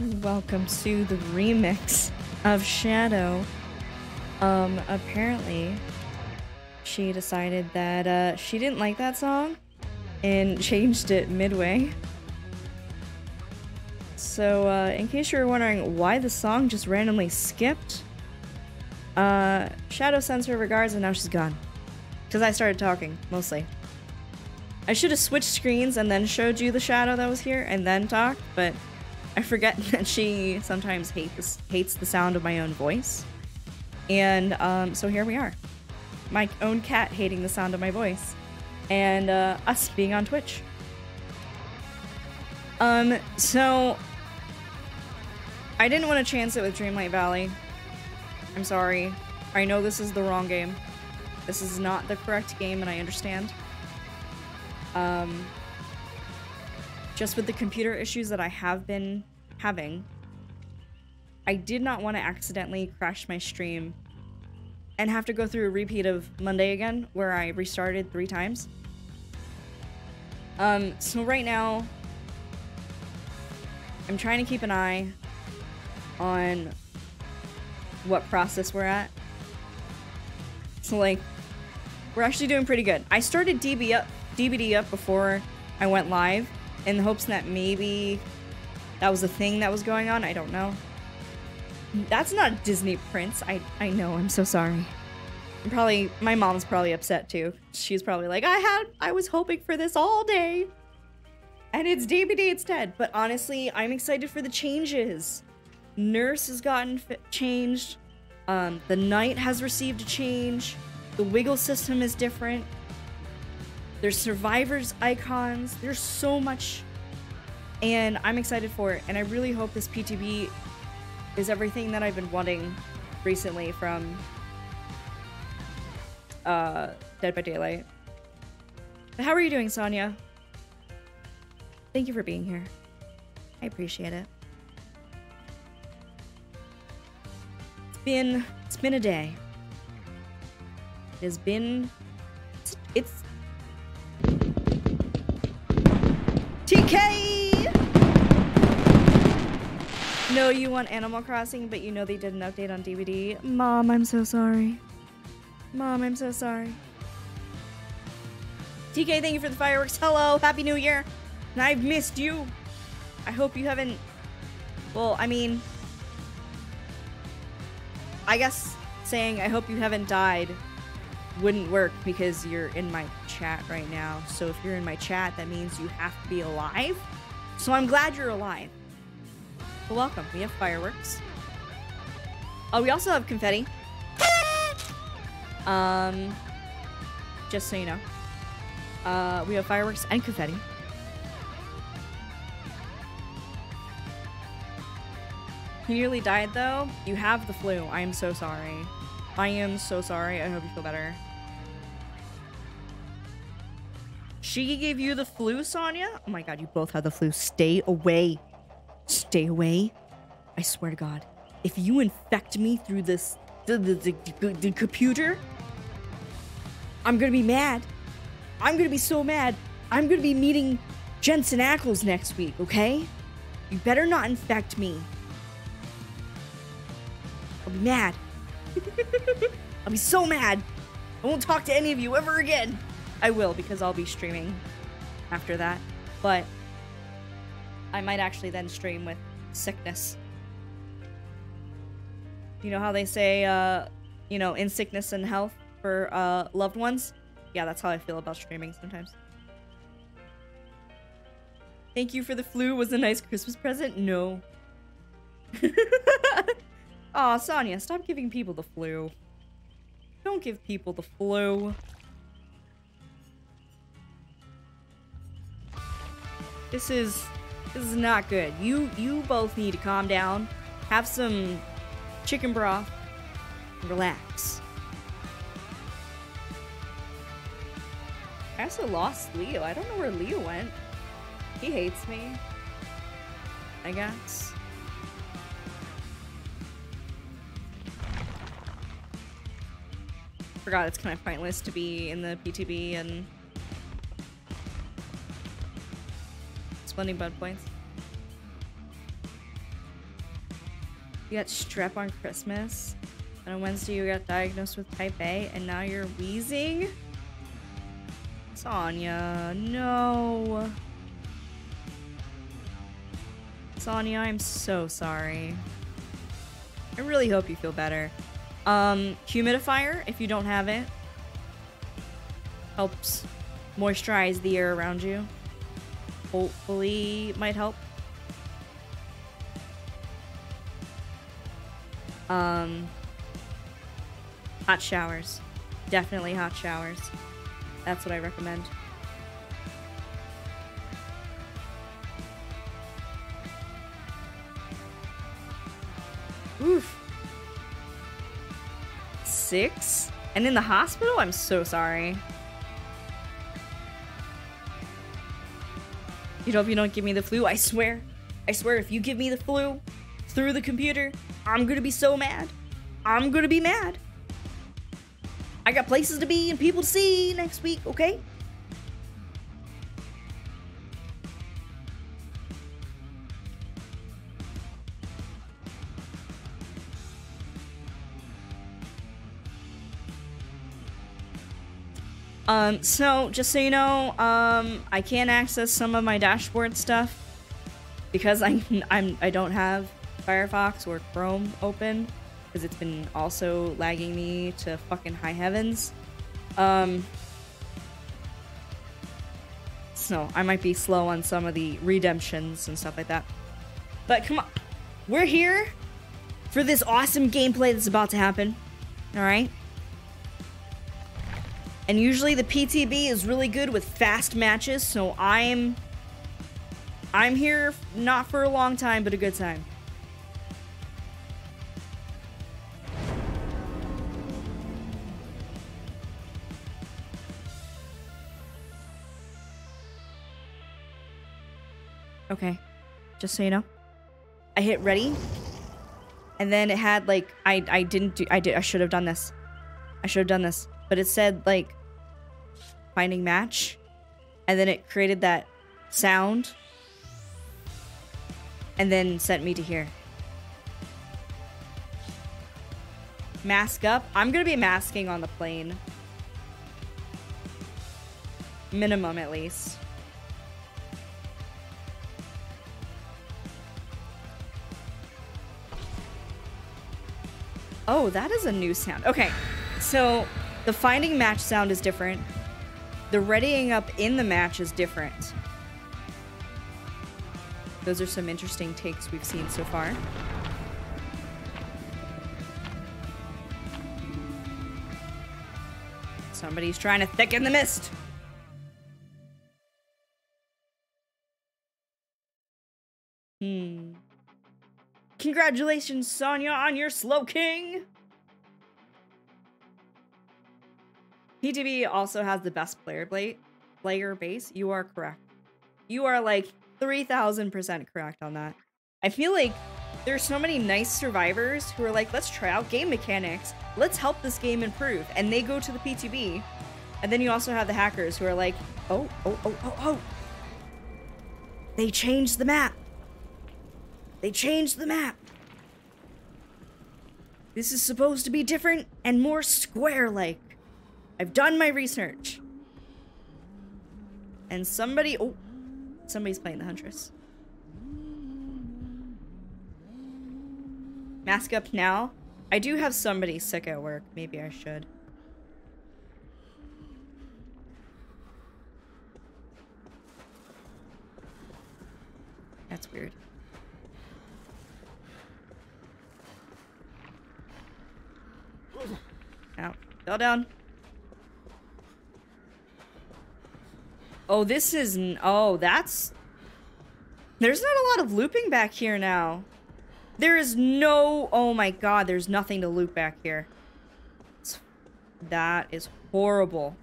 welcome to the remix of Shadow. Um, apparently, she decided that uh, she didn't like that song and changed it midway. So, uh, in case you were wondering why the song just randomly skipped, uh, Shadow sends her regards and now she's gone. Because I started talking, mostly. I should have switched screens and then showed you the shadow that was here and then talked, but forget that she sometimes hates hates the sound of my own voice. And um, so here we are. My own cat hating the sound of my voice. And uh, us being on Twitch. Um, so I didn't want to chance it with Dreamlight Valley. I'm sorry. I know this is the wrong game. This is not the correct game, and I understand. Um, just with the computer issues that I have been having, I did not want to accidentally crash my stream and have to go through a repeat of Monday again, where I restarted three times. Um, so right now, I'm trying to keep an eye on what process we're at. So like, we're actually doing pretty good. I started DB up, DBD up before I went live in the hopes that maybe that was a thing that was going on. I don't know. That's not Disney Prince. I I know. I'm so sorry. I'm probably my mom's probably upset too. She's probably like, I had I was hoping for this all day. And it's DBD instead. But honestly, I'm excited for the changes. Nurse has gotten changed. Um, the knight has received a change. The wiggle system is different. There's survivors icons. There's so much. And I'm excited for it. And I really hope this PTB is everything that I've been wanting recently from uh, Dead by Daylight. But how are you doing, Sonia? Thank you for being here. I appreciate it. It's been it's been a day. It has been it's, it's TK! No, you want Animal Crossing, but you know they did an update on DBD. Mom, I'm so sorry. Mom, I'm so sorry. TK, thank you for the fireworks. Hello, Happy New Year. And I've missed you. I hope you haven't... Well, I mean... I guess saying I hope you haven't died wouldn't work because you're in my chat right now. So if you're in my chat, that means you have to be alive. So I'm glad you're alive. Well, welcome. We have fireworks. Oh, we also have confetti. Um, just so you know. Uh, we have fireworks and confetti. You nearly died though. You have the flu. I am so sorry. I am so sorry. I hope you feel better. She gave you the flu, Sonia? Oh my god, you both have the flu. Stay away. Stay away. I swear to god. If you infect me through this the, the, the, the computer, I'm gonna be mad. I'm gonna be so mad. I'm gonna be meeting Jensen Ackles next week, okay? You better not infect me. I'll be mad. I'll be so mad. I won't talk to any of you ever again. I will because I'll be streaming after that. But I might actually then stream with sickness. You know how they say, uh, you know, in sickness and health for uh, loved ones? Yeah, that's how I feel about streaming sometimes. Thank you for the flu. Was a nice Christmas present? No. Aw, Sonia, stop giving people the flu. Don't give people the flu. This is this is not good. You you both need to calm down. Have some chicken broth. Relax. I also lost Leo. I don't know where Leo went. He hates me. I guess. forgot it's kind of pointless to be in the PTB and splending blood points. You got strep on Christmas. And on Wednesday you got diagnosed with type A and now you're wheezing? Sonia, no. Sonia, I'm so sorry. I really hope you feel better. Um, humidifier, if you don't have it, helps moisturize the air around you. Hopefully, might help. Um, hot showers. Definitely hot showers. That's what I recommend. Oof. Six? And in the hospital? I'm so sorry. You know, if you don't give me the flu, I swear. I swear, if you give me the flu through the computer, I'm gonna be so mad. I'm gonna be mad. I got places to be and people to see next week, okay? Um, so just so you know, um, I can't access some of my dashboard stuff because I I'm I don't have Firefox or Chrome open because it's been also lagging me to fucking high heavens. Um, so I might be slow on some of the redemptions and stuff like that. But come on, we're here for this awesome gameplay that's about to happen. All right. And usually the PTB is really good with fast matches, so I'm I'm here not for a long time, but a good time. Okay. Just so you know. I hit ready. And then it had like I I didn't do I did I should have done this. I should have done this. But it said like finding match. And then it created that sound. And then sent me to here. Mask up. I'm going to be masking on the plane. Minimum, at least. Oh, that is a new sound. Okay, so the finding match sound is different. The readying up in the match is different. Those are some interesting takes we've seen so far. Somebody's trying to thicken the mist. Hmm. Congratulations, Sonia, on your Slowking! PTB also has the best player blade, player base. You are correct. You are like 3000% correct on that. I feel like there's so many nice survivors who are like, let's try out game mechanics. Let's help this game improve. And they go to the PTB. And then you also have the hackers who are like, oh, oh, oh, oh, oh. They changed the map. They changed the map. This is supposed to be different and more square-like. I've done my research. And somebody... Oh, somebody's playing the Huntress. Mask up now. I do have somebody sick at work. Maybe I should. That's weird. Out. Fell down. Oh, this is... Oh, that's... There's not a lot of looping back here now. There is no... Oh my god, there's nothing to loop back here. That is horrible.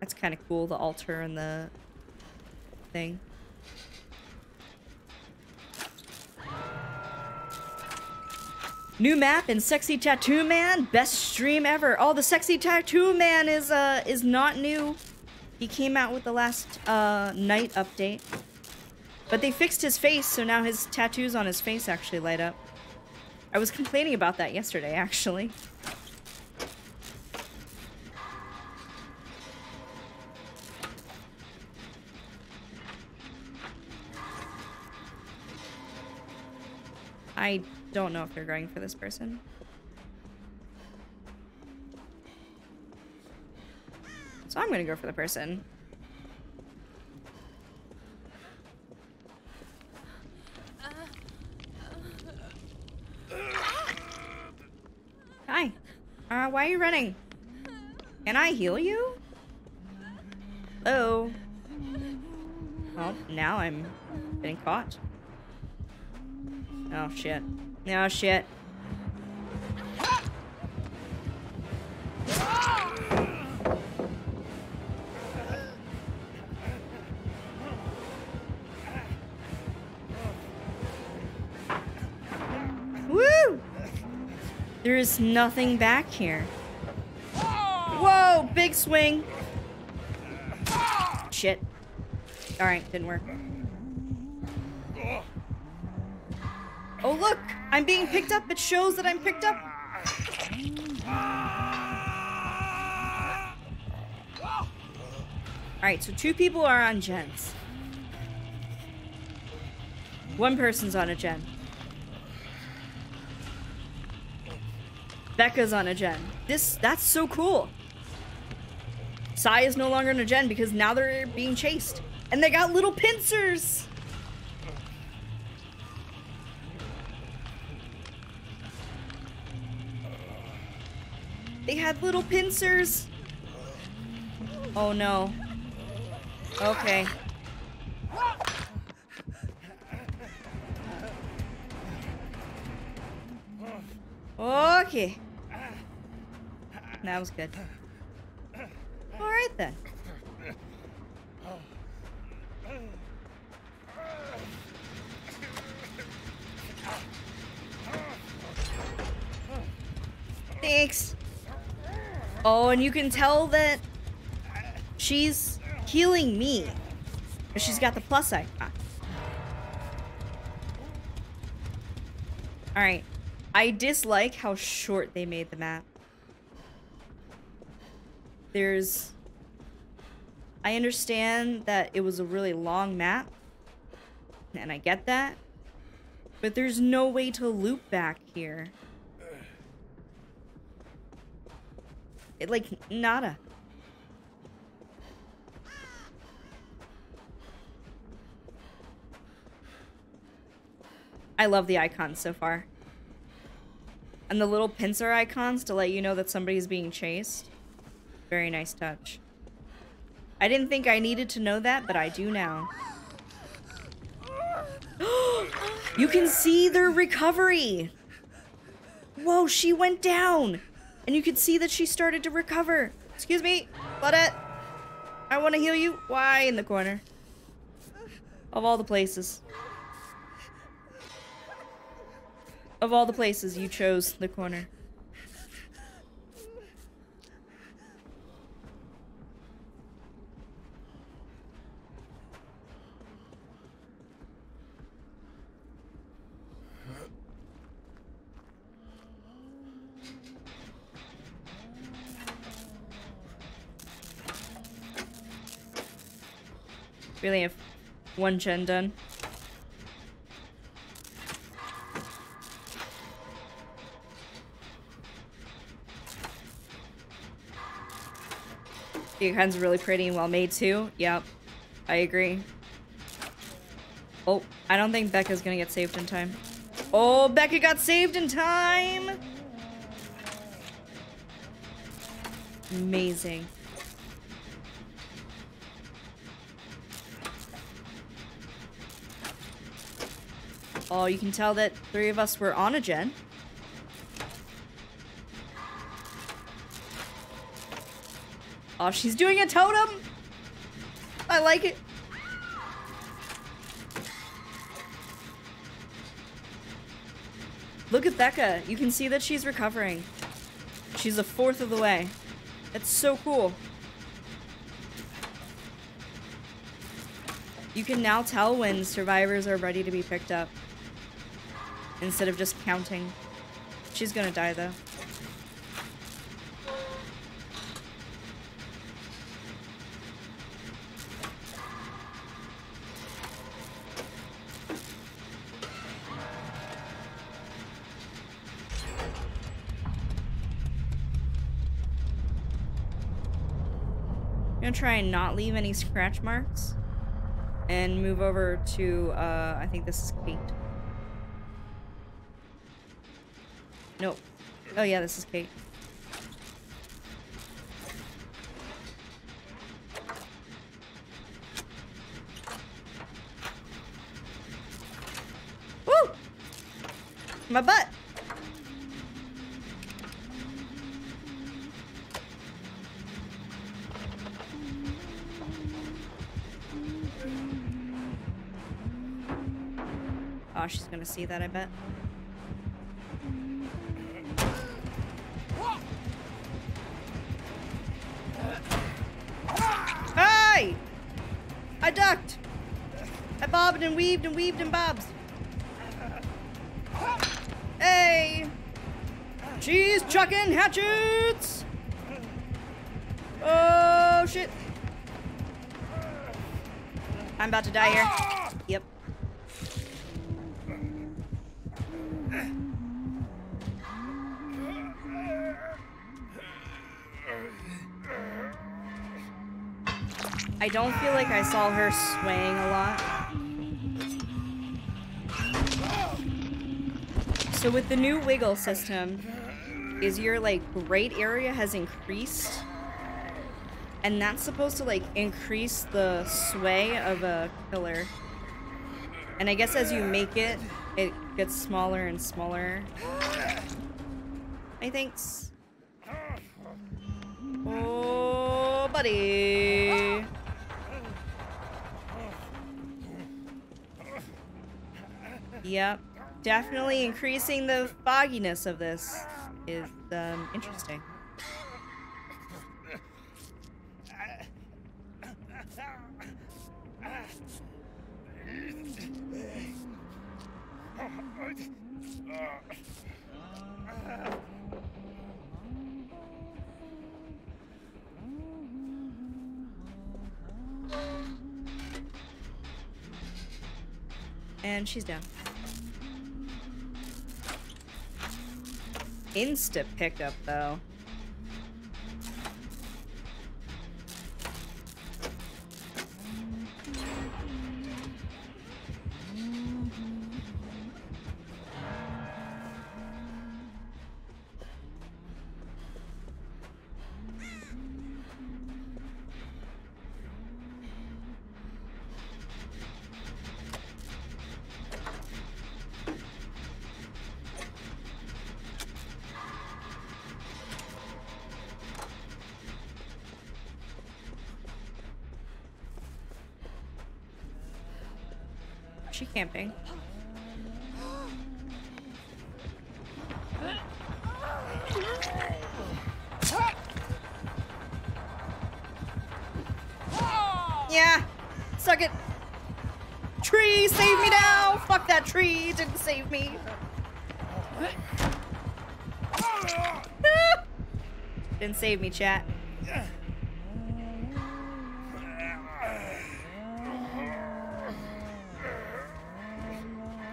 That's kind of cool, the altar and the thing. New map and Sexy Tattoo Man, best stream ever. Oh, the Sexy Tattoo Man is uh is not new. He came out with the last uh night update. But they fixed his face, so now his tattoos on his face actually light up. I was complaining about that yesterday, actually. I don't know if they're going for this person. So I'm gonna go for the person. Hi. Uh, why are you running? Can I heal you? Hello? Well, now I'm getting caught. Oh, shit. Oh, shit. Woo! There is nothing back here. Whoa, big swing. Shit. Alright, didn't work. Oh, look! I'm being picked up. It shows that I'm picked up. Alright, so two people are on gens. One person's on a gen. Becca's on a gen. This, that's so cool. Sai is no longer on a gen because now they're being chased. And they got little pincers! Pincers! Oh no. Okay. Okay. That was good. And you can tell that she's healing me. She's got the plus icon. Alright. I dislike how short they made the map. There's... I understand that it was a really long map. And I get that. But there's no way to loop back here. It, like, nada. I love the icons so far. And the little pincer icons to let you know that somebody's being chased. Very nice touch. I didn't think I needed to know that, but I do now. you can see their recovery! Whoa, she went down! And you can see that she started to recover. Excuse me, Claudette. I want to heal you. Why in the corner? Of all the places. Of all the places, you chose the corner. Really have one gen done. The icon's really pretty and well made too. Yep. I agree. Oh, I don't think Becca's gonna get saved in time. Oh, Becca got saved in time! Amazing. Oh, you can tell that three of us were on a gen. Oh, she's doing a totem! I like it. Look at Becca. You can see that she's recovering. She's a fourth of the way. That's so cool. You can now tell when survivors are ready to be picked up. Instead of just counting. She's gonna die though. I'm gonna try and not leave any scratch marks and move over to, uh, I think this is Kate. Nope. Oh yeah, this is Kate. Woo! My butt! Oh, she's gonna see that, I bet. Weaved and weaved and bobs. Hey! She's chucking hatchets! Oh, shit. I'm about to die here. Yep. I don't feel like I saw her swaying a lot. So with the new wiggle system, is your like right area has increased and that's supposed to like increase the sway of a killer. And I guess as you make it, it gets smaller and smaller. I thinks. Oh, buddy. Yep. Definitely increasing the fogginess of this is um, interesting. And she's down. Insta pickup, though. Save me, chat.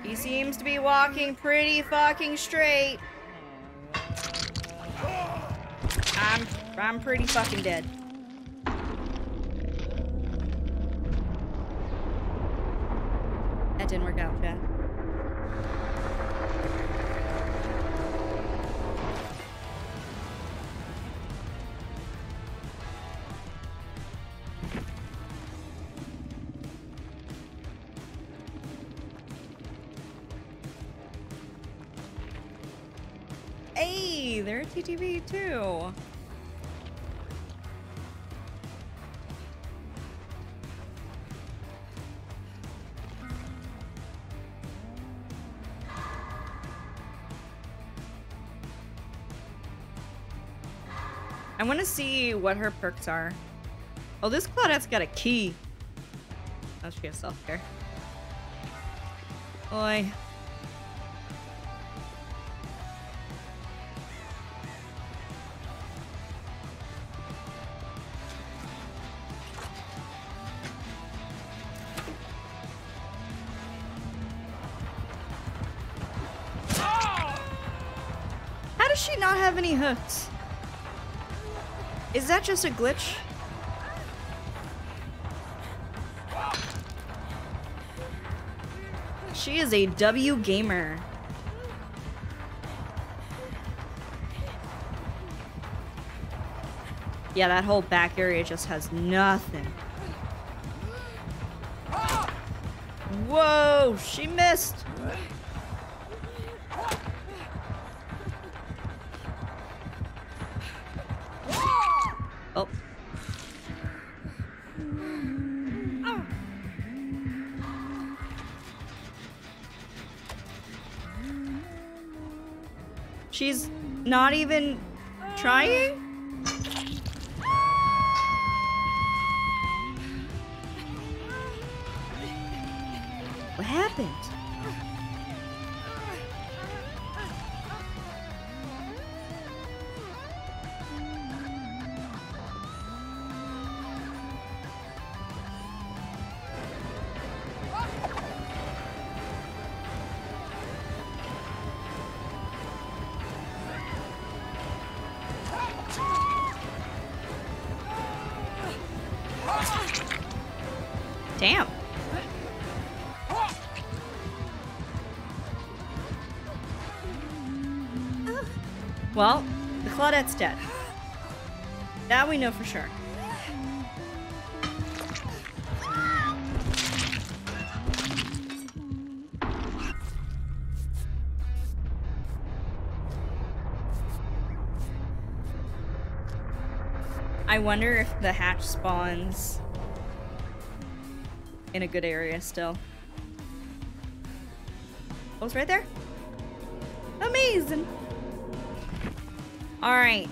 He seems to be walking pretty fucking straight. I'm I'm pretty fucking dead. What her perks are. Oh, this Claudette's got a key. Oh, she has self-care. Oi. How does she not have any hooks? Is that just a glitch? She is a W gamer. Yeah, that whole back area just has nothing. Whoa, she missed. She's not even trying? Wonder if the hatch spawns in a good area still. Oh, it's right there? Amazing! Alright.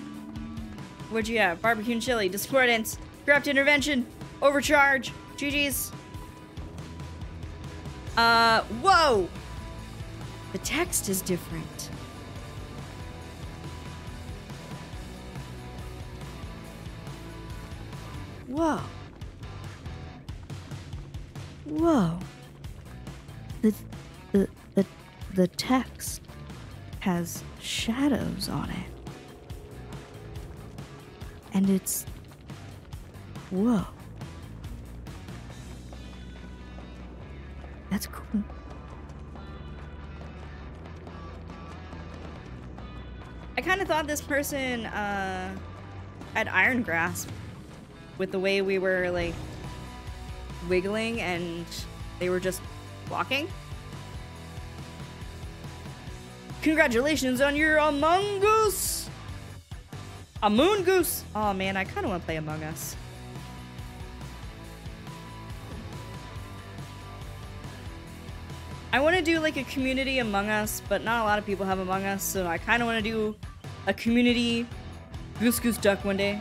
What'd you have? Barbecue and chili, discordance, corrupt intervention, overcharge, GG's. Uh, whoa! The text is different. This person uh, had iron grasp with the way we were like wiggling and they were just walking. Congratulations on your Among Us! A Moon Goose! Oh man, I kind of want to play Among Us. I want to do like a community Among Us, but not a lot of people have Among Us, so I kind of want to do a community Goose Goose Duck one day.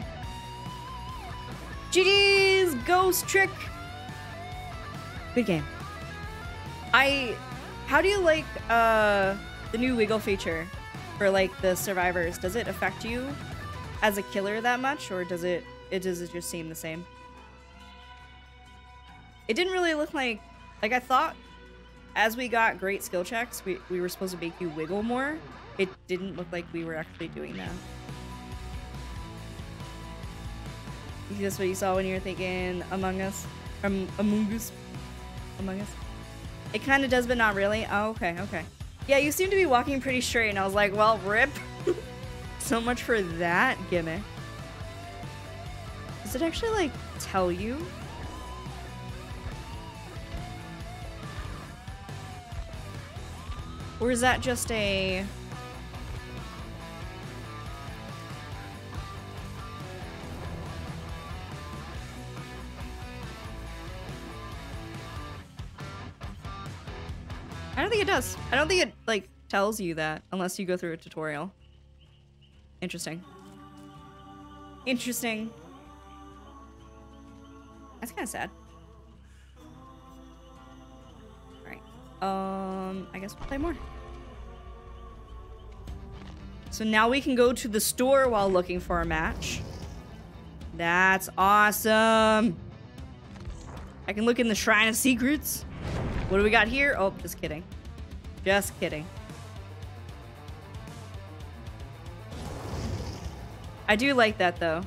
GG's Ghost Trick! Good game. I... How do you like, uh, the new wiggle feature for, like, the survivors? Does it affect you as a killer that much, or does it, it does it just seem the same? It didn't really look like, like I thought as we got great skill checks, we, we were supposed to make you wiggle more. It didn't look like we were actually doing that. Is this what you saw when you were thinking Among Us? Um, Among Us? Among Us? It kind of does, but not really. Oh, okay, okay. Yeah, you seem to be walking pretty straight, and I was like, well, rip. so much for that gimmick. Does it actually, like, tell you? Or is that just a... does. I don't think it, like, tells you that unless you go through a tutorial. Interesting. Interesting. That's kind of sad. Alright. Um, I guess we'll play more. So now we can go to the store while looking for a match. That's awesome. I can look in the Shrine of Secrets. What do we got here? Oh, just kidding. Just kidding. I do like that though.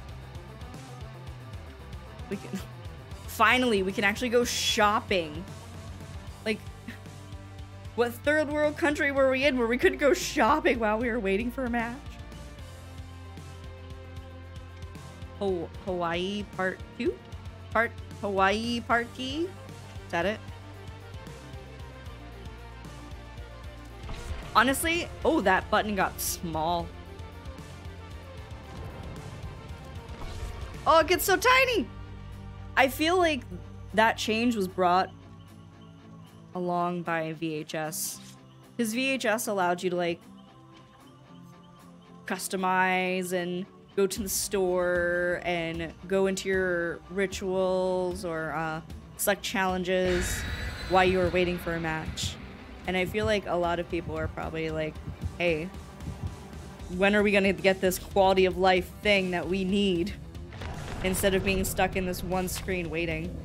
We can finally we can actually go shopping. Like what third world country were we in where we couldn't go shopping while we were waiting for a match? Hawaii part 2? Part Hawaii part T? Is that it? Honestly, oh, that button got small. Oh, it gets so tiny! I feel like that change was brought along by VHS. Because VHS allowed you to, like, customize and go to the store and go into your rituals or uh, select challenges while you were waiting for a match. And I feel like a lot of people are probably like, hey, when are we going to get this quality of life thing that we need? Instead of being stuck in this one screen waiting.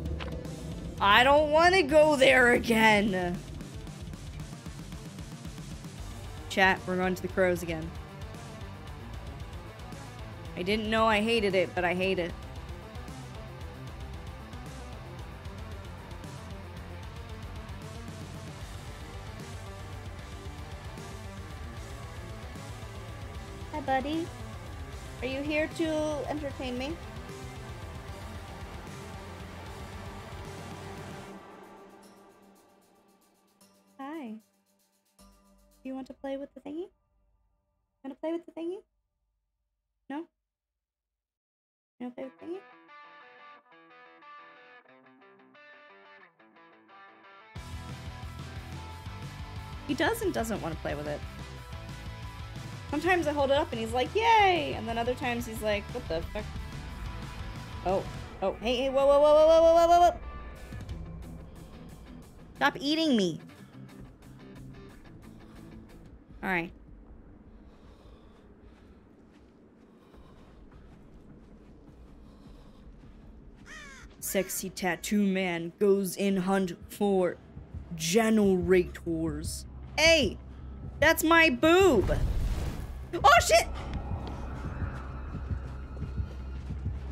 I don't want to go there again. Chat, we're going to the crows again. I didn't know I hated it, but I hate it. Hi, buddy. Are you here to entertain me? Hi. Do you want to play with the thingy? Want to play with the thingy? No? You want to play with the thingy? He does and doesn't want to play with it. Sometimes I hold it up and he's like, yay! And then other times he's like, what the fuck? Oh, oh, hey, hey, whoa, whoa, whoa, whoa, whoa, whoa, whoa, whoa! Stop eating me! Alright. Sexy tattoo man goes in hunt for generators. Hey! That's my boob! Oh shit!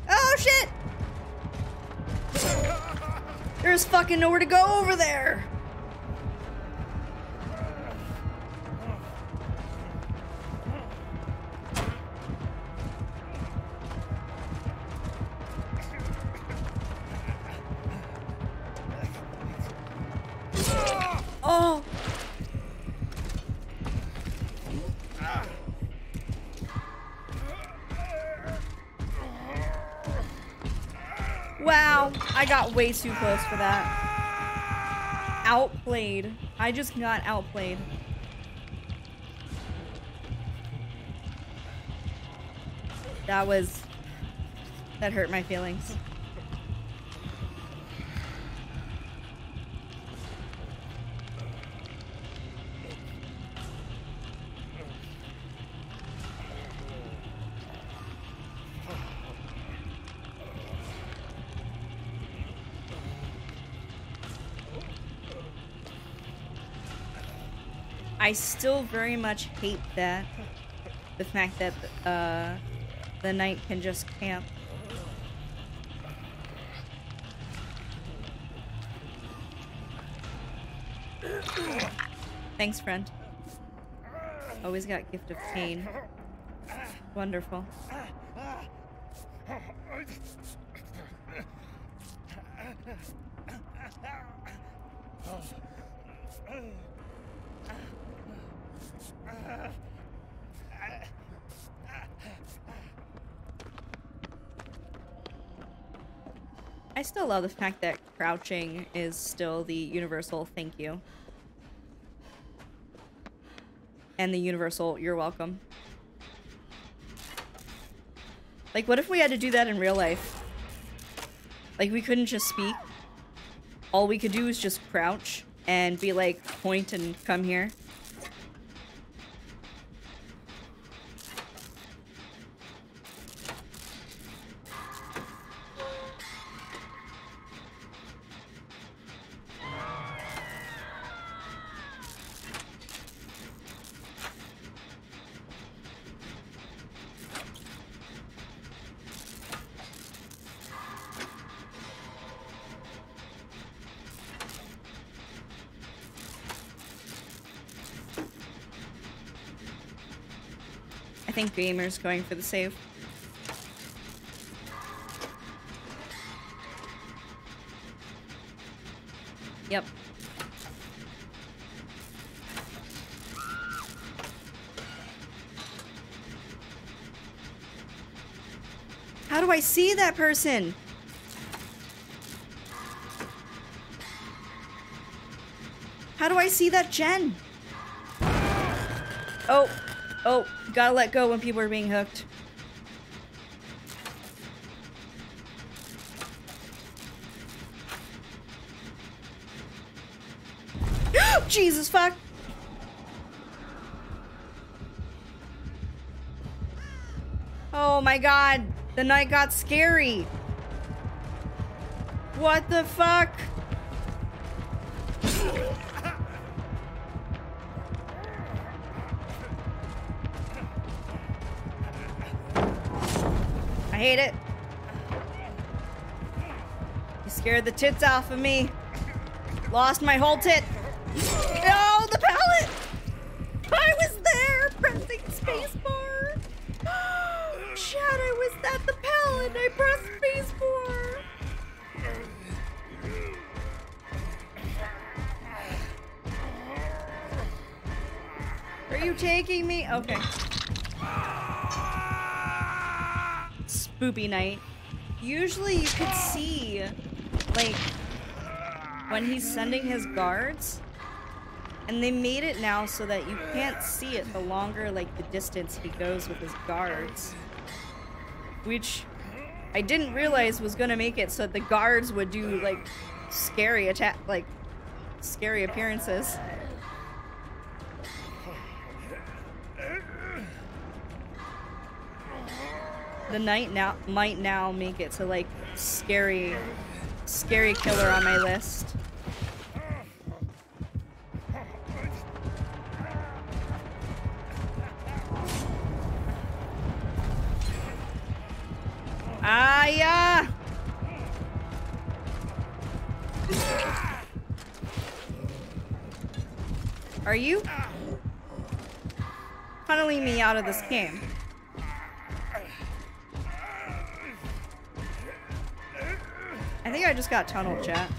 Oh shit! There's fucking nowhere to go over there! Way too close for that. Outplayed. I just got outplayed. That was... That hurt my feelings. I still very much hate that. The fact that uh, the knight can just camp. Thanks, friend. Always got gift of pain. Wonderful. I still love the fact that crouching is still the universal thank you. And the universal you're welcome. Like, what if we had to do that in real life? Like, we couldn't just speak. All we could do is just crouch, and be like, point and come here. Gamer's going for the save. Yep. How do I see that person? How do I see that Jen? Oh, oh, Gotta let go when people are being hooked. Jesus fuck! Oh my god, the Knight got scary. What the fuck? Scared the tits off of me. Lost my whole tit. Oh, the pallet! I was there pressing spacebar. Chad, I was at the pallet. I pressed spacebar. Are you taking me? Okay. Spoopy night. Usually you could see, like, when he's sending his guards. And they made it now so that you can't see it the longer, like, the distance he goes with his guards. Which I didn't realize was gonna make it so the guards would do, like, scary attack, like, scary appearances. the night now might now make it to like scary scary killer on my list. Ah, yeah. Are you funneling me out of this game? Got tunnel chat.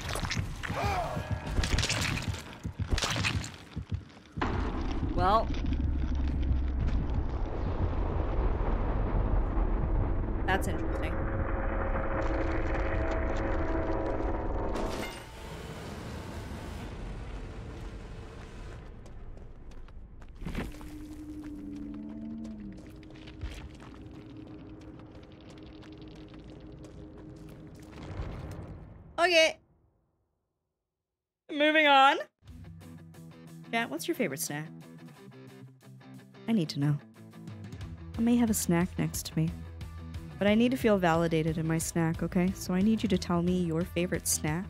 What's your favorite snack? I need to know. I may have a snack next to me. But I need to feel validated in my snack, okay? So I need you to tell me your favorite snack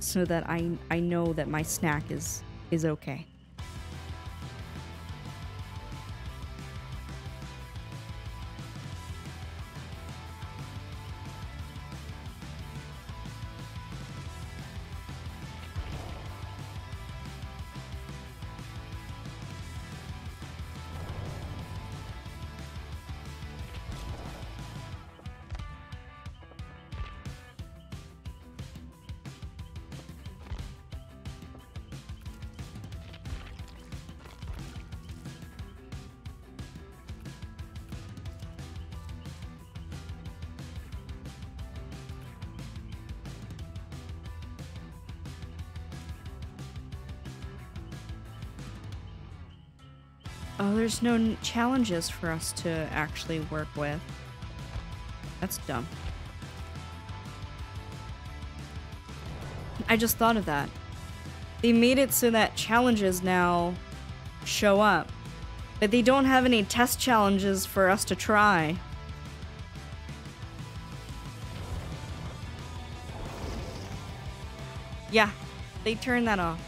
so that I I know that my snack is is okay. No challenges for us to actually work with. That's dumb. I just thought of that. they made it so that challenges now show up. But they don't have any test challenges for us to try. Yeah, they turned that off.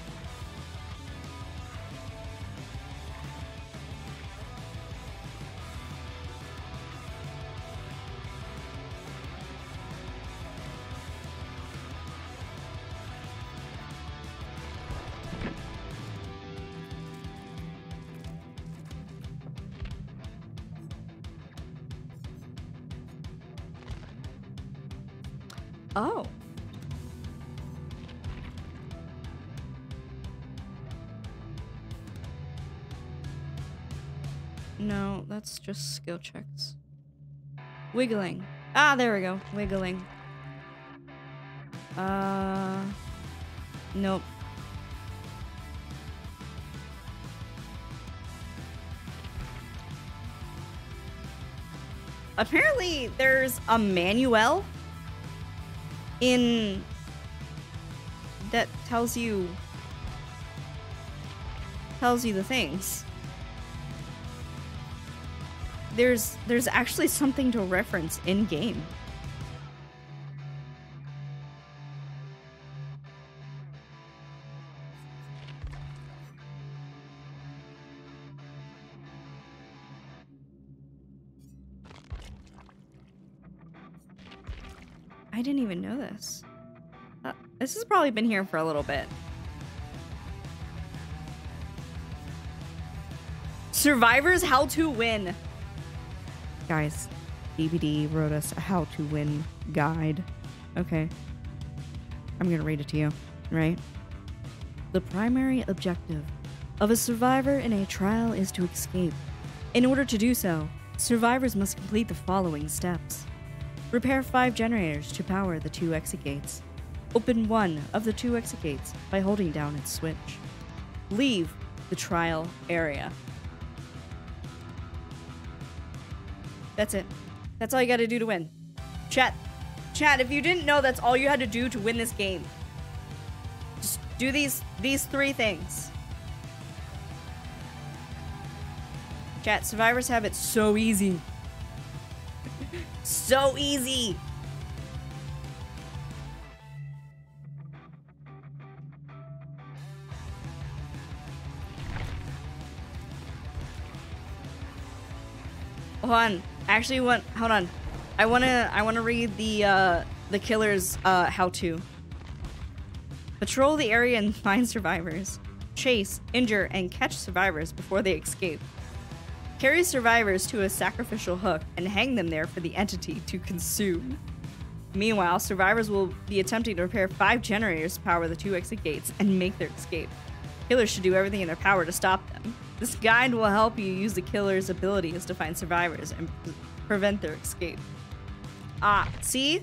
That's just skill checks. Wiggling. Ah, there we go. Wiggling. Uh... Nope. Apparently, there's a manual in that tells you tells you the things. There's there's actually something to reference in game. I didn't even know this. Uh, this has probably been here for a little bit. Survivors How to Win. Guys, DBD wrote us a how to win guide. Okay. I'm going to read it to you, right? The primary objective of a survivor in a trial is to escape. In order to do so, survivors must complete the following steps. Repair five generators to power the two exit gates. Open one of the two exit gates by holding down its switch. Leave the trial area. That's it. That's all you gotta do to win. Chat. Chat, if you didn't know that's all you had to do to win this game. Just do these these three things. Chat, survivors have it so easy. so easy. Hold on. Actually, want hold on. I wanna I wanna read the uh, the killer's uh, how to. Patrol the area and find survivors. Chase, injure, and catch survivors before they escape. Carry survivors to a sacrificial hook and hang them there for the entity to consume. Meanwhile, survivors will be attempting to repair five generators to power the two exit gates and make their escape. Killers should do everything in their power to stop them. This guide will help you use the killer's abilities to find survivors and pre prevent their escape. Ah, see?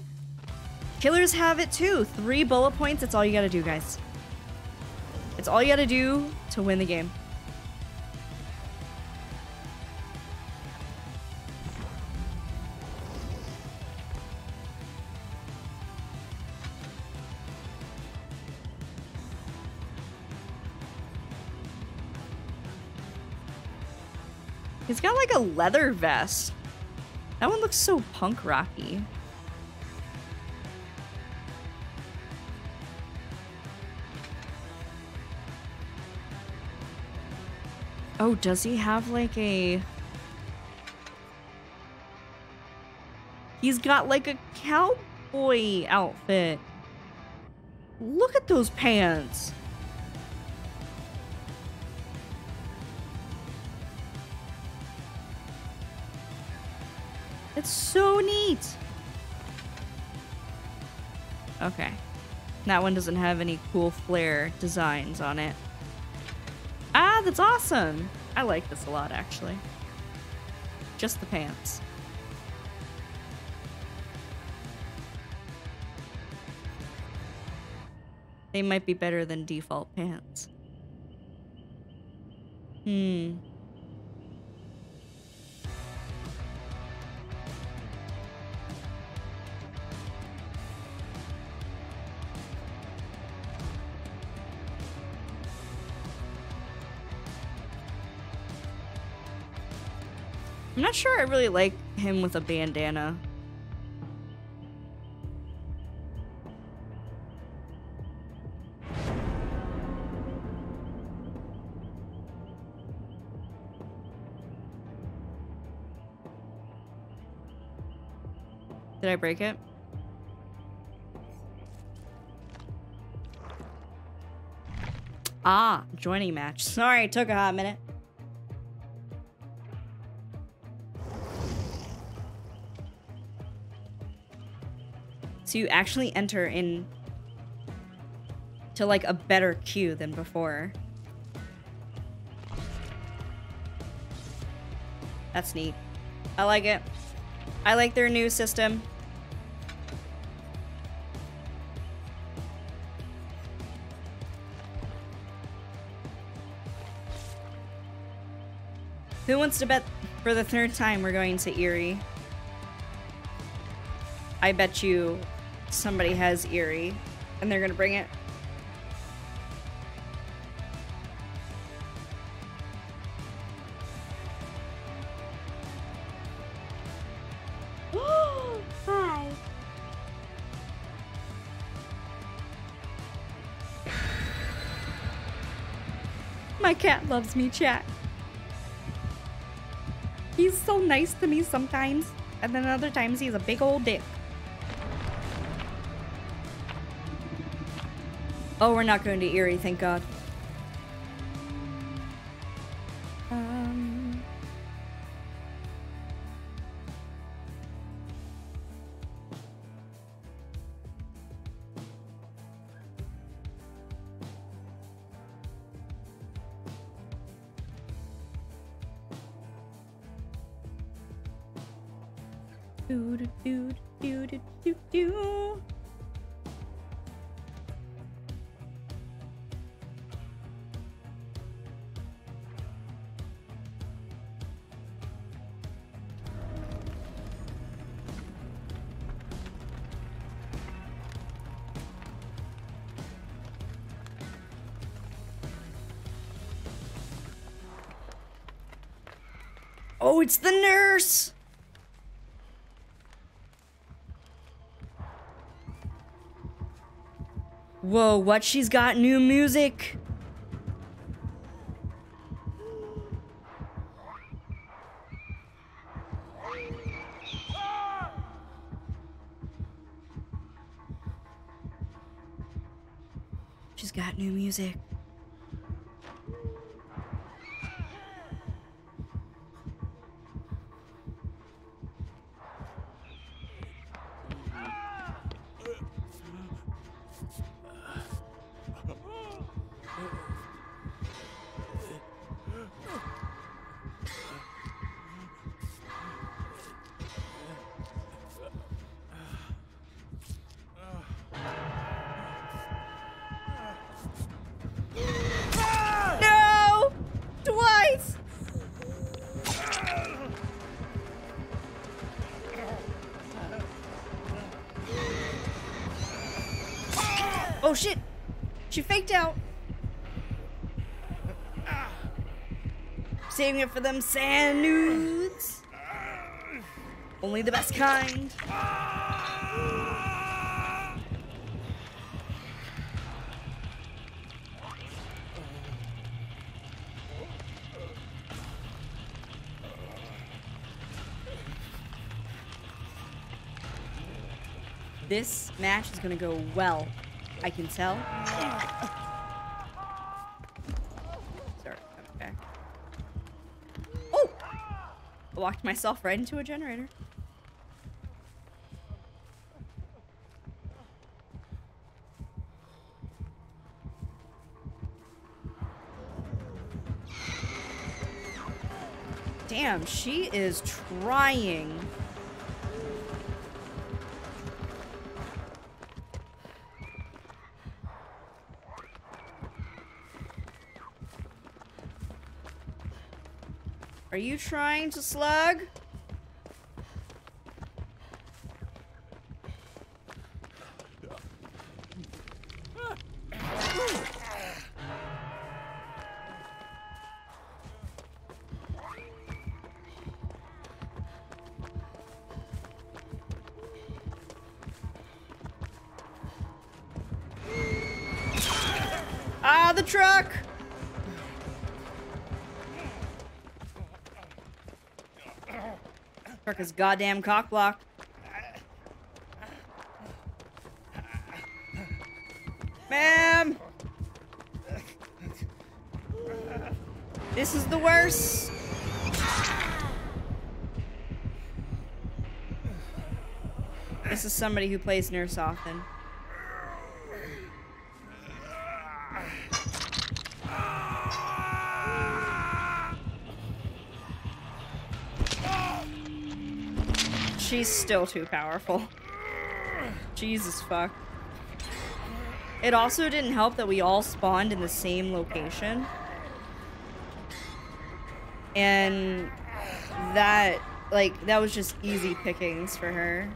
Killers have it too. Three bullet points, that's all you gotta do, guys. It's all you gotta do to win the game. He's got like a leather vest. That one looks so punk rocky. Oh, does he have like a... He's got like a cowboy outfit. Look at those pants. It's so neat. Okay. That one doesn't have any cool flare designs on it. Ah, that's awesome. I like this a lot, actually. Just the pants. They might be better than default pants. Hmm. I'm not sure I really like him with a bandana. Did I break it? Ah, joining match. Sorry, it took a hot minute. You actually enter in to like a better queue than before. That's neat. I like it. I like their new system. Who wants to bet for the third time we're going to Eyrie? I bet you somebody has Eyrie and they're gonna bring it. Hi. My cat loves me, chat. He's so nice to me sometimes, and then other times he's a big old dick. Oh, we're not going to Eyrie, thank God. It's the nurse! Whoa, what? She's got new music. She's got new music. She faked out. Saving it for them sand nudes. Only the best kind. This match is gonna go well. I can tell. Walked myself right into a generator. Damn, she is trying. Are you trying to slug? Is goddamn cockblock. Ma'am! This is the worst! This is somebody who plays nurse often. Still too powerful. Jesus fuck. It also didn't help that we all spawned in the same location. And that, like, that was just easy pickings for her.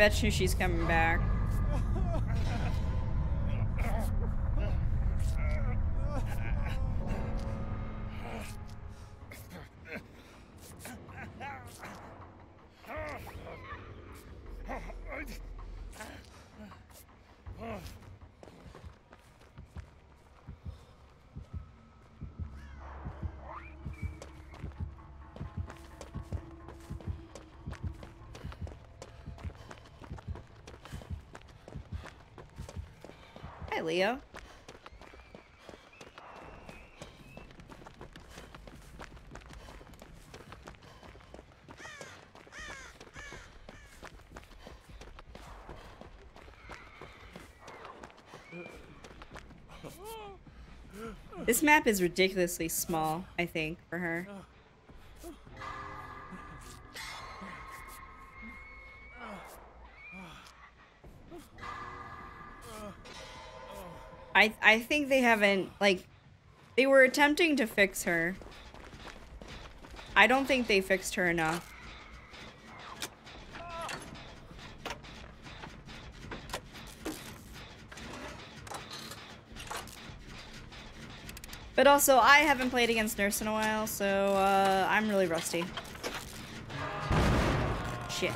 Bet you she's coming back. This map is ridiculously small, I think, for her. I I think they haven't like they were attempting to fix her. I don't think they fixed her enough. But also, I haven't played against Nurse in a while, so uh, I'm really rusty. Shit.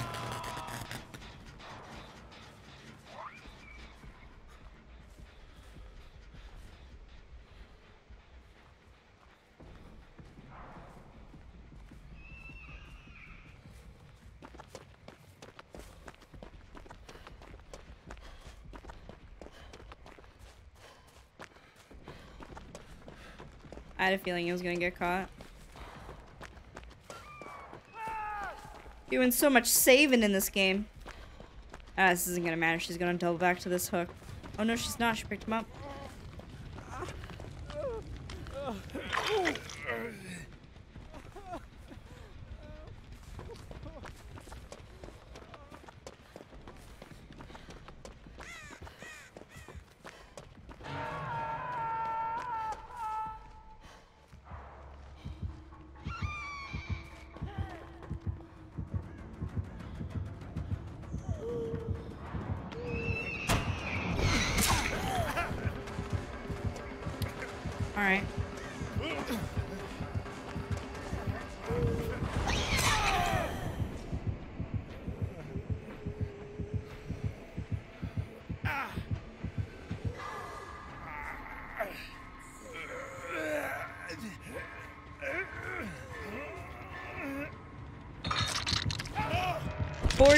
Had a feeling he was gonna get caught. Doing so much saving in this game. Ah, this isn't gonna matter. She's gonna double back to this hook. Oh no, she's not. She picked him up.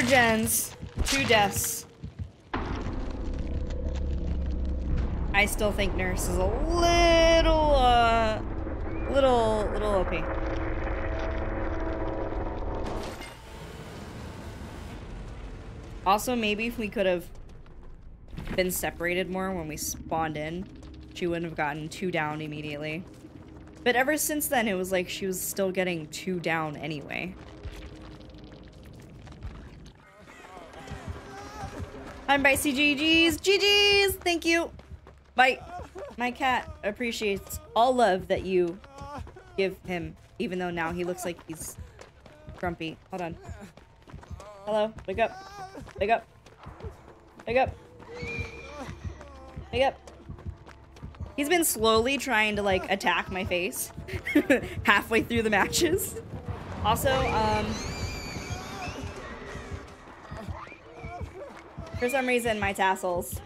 Gens, two deaths. I still think Nurse is a little, uh, little, little OP. Also, maybe if we could have been separated more when we spawned in, she wouldn't have gotten two down immediately. But ever since then, it was like she was still getting two down anyway. I'm by CGG's. GG's! Thank you! My, my cat appreciates all love that you give him, even though now he looks like he's grumpy. Hold on. Hello, wake up. Wake up. Wake up. Wake up. He's been slowly trying to like attack my face halfway through the matches. Also, um, for some reason my tassels,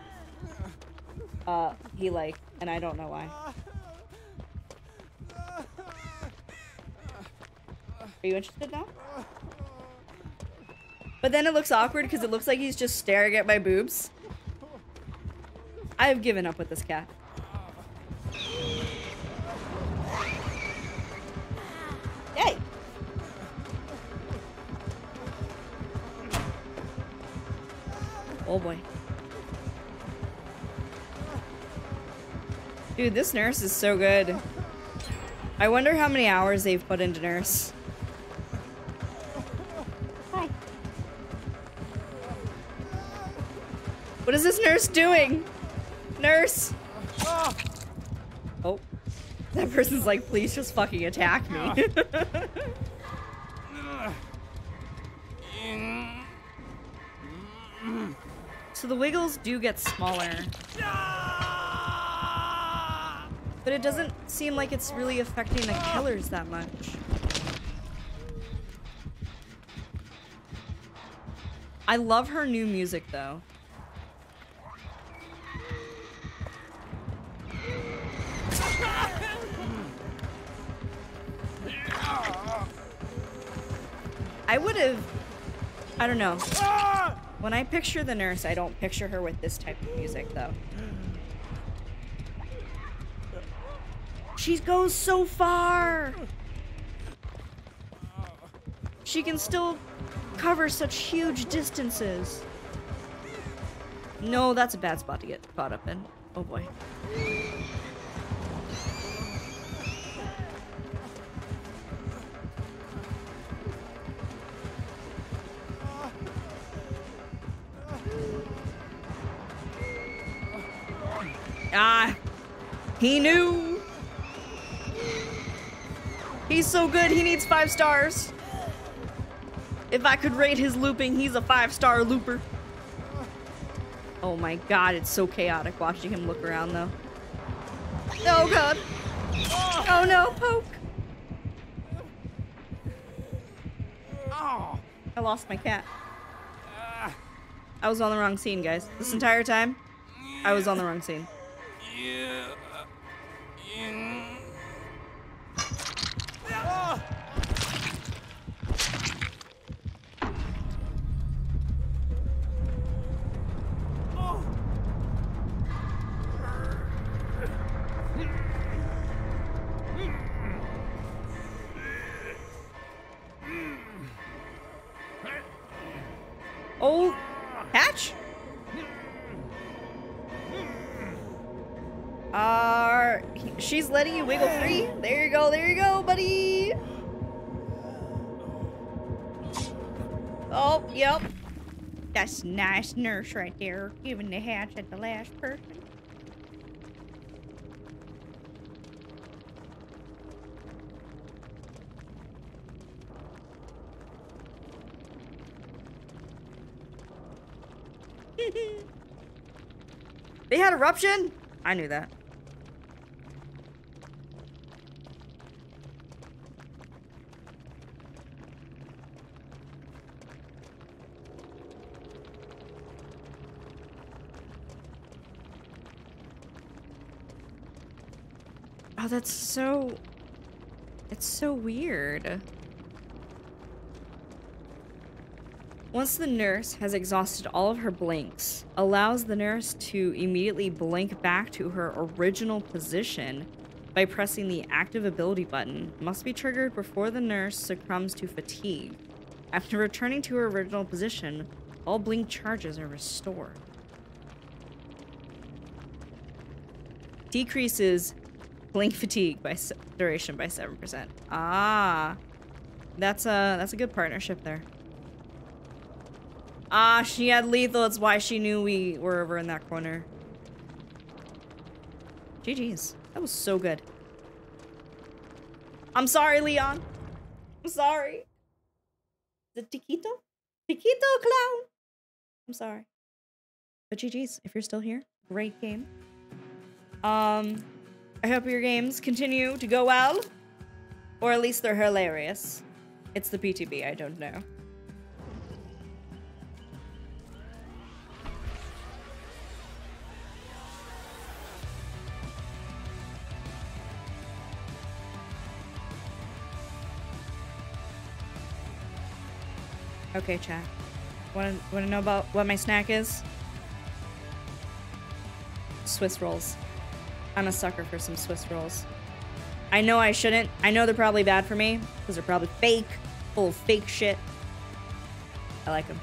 uh, he like, and I don't know why. Are you interested now? But then it looks awkward because it looks like he's just staring at my boobs. I have given up with this cat. Oh boy. Dude, this nurse is so good. I wonder how many hours they've put into nurse. Hi. What is this nurse doing? Nurse! Oh. oh. That person's like, please just fucking attack me. so the wiggles do get smaller. But it doesn't seem like it's really affecting the killers that much. I love her new music though. I would have... I don't know. When I picture the nurse, I don't picture her with this type of music, though. She goes so far! She can still cover such huge distances. No, that's a bad spot to get caught up in. Oh boy. Ah, he knew. He's so good, he needs five stars. If I could rate his looping, he's a five-star looper. Oh my god, it's so chaotic watching him look around though. Oh god. Oh no, poke. I lost my cat. I was on the wrong scene, guys. This entire time, I was on the wrong scene. Yeah. Uh, yeah. Oh, buddy. Oh, yep. That's nice nurse right there, giving the hatch at the last person. they had eruption? I knew that. Oh, that's so... It's so weird. Once the nurse has exhausted all of her blinks, allows the nurse to immediately blink back to her original position by pressing the active ability button must be triggered before the nurse succumbs to fatigue. After returning to her original position, all blink charges are restored. Decreases blink fatigue by duration by 7%. Ah. That's a that's a good partnership there. Ah, she had lethal. That's why she knew we were over in that corner. GG's. That was so good. I'm sorry, Leon. I'm sorry. The Tiquito? Tiquito clown. I'm sorry. But GG's, if you're still here, great game. Um, I hope your games continue to go well. Or at least they're hilarious. It's the PTB, I don't know. Okay, chat. Want to know about what my snack is? Swiss rolls. I'm a sucker for some Swiss rolls. I know I shouldn't. I know they're probably bad for me because they're probably fake, full of fake shit. I like them.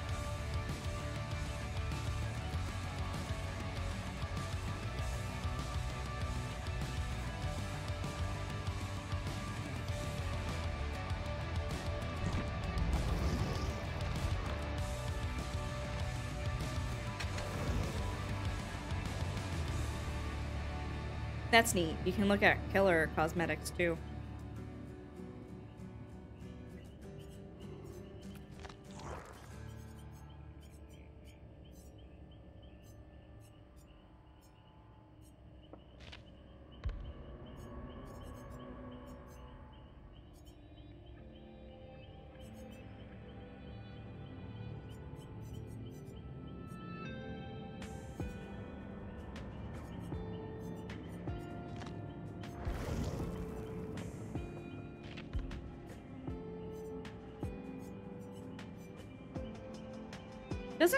That's neat. You can look at killer cosmetics too.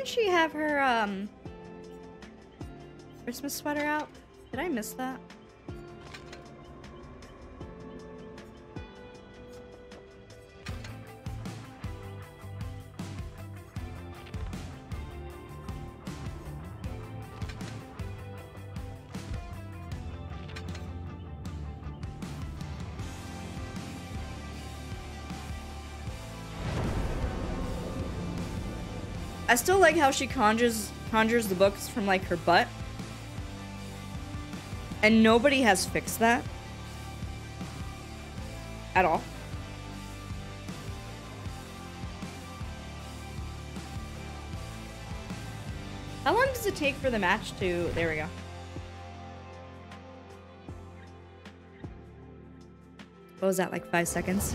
Doesn't she have her, um, Christmas sweater out? Did I miss that? I still like how she conjures conjures the books from like her butt. And nobody has fixed that. At all. How long does it take for the match to... There we go. What was that, like five seconds?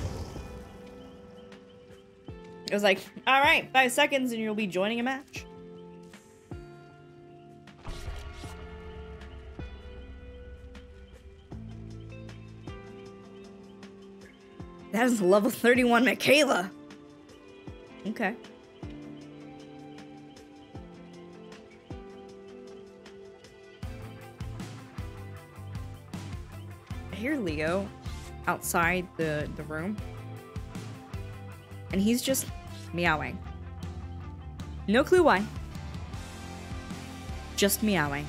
Was like, all right, five seconds and you'll be joining a match. That is level 31 Mikaela. Okay. I hear Leo outside the, the room and he's just meowing. No clue why. Just meowing.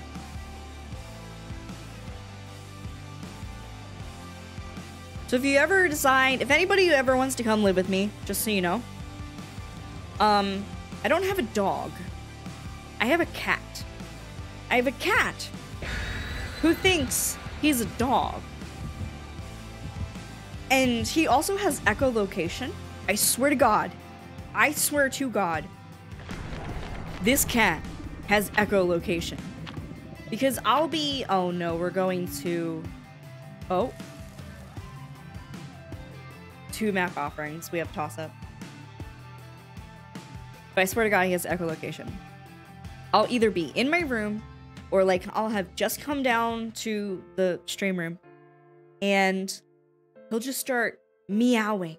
So if you ever decide, if anybody ever wants to come live with me, just so you know, um, I don't have a dog. I have a cat. I have a cat who thinks he's a dog. And he also has echolocation. I swear to God, I swear to God, this cat has echolocation. Because I'll be, oh no, we're going to, oh. Two map offerings, we have toss up. But I swear to God, he has echolocation. I'll either be in my room or like I'll have just come down to the stream room and he'll just start meowing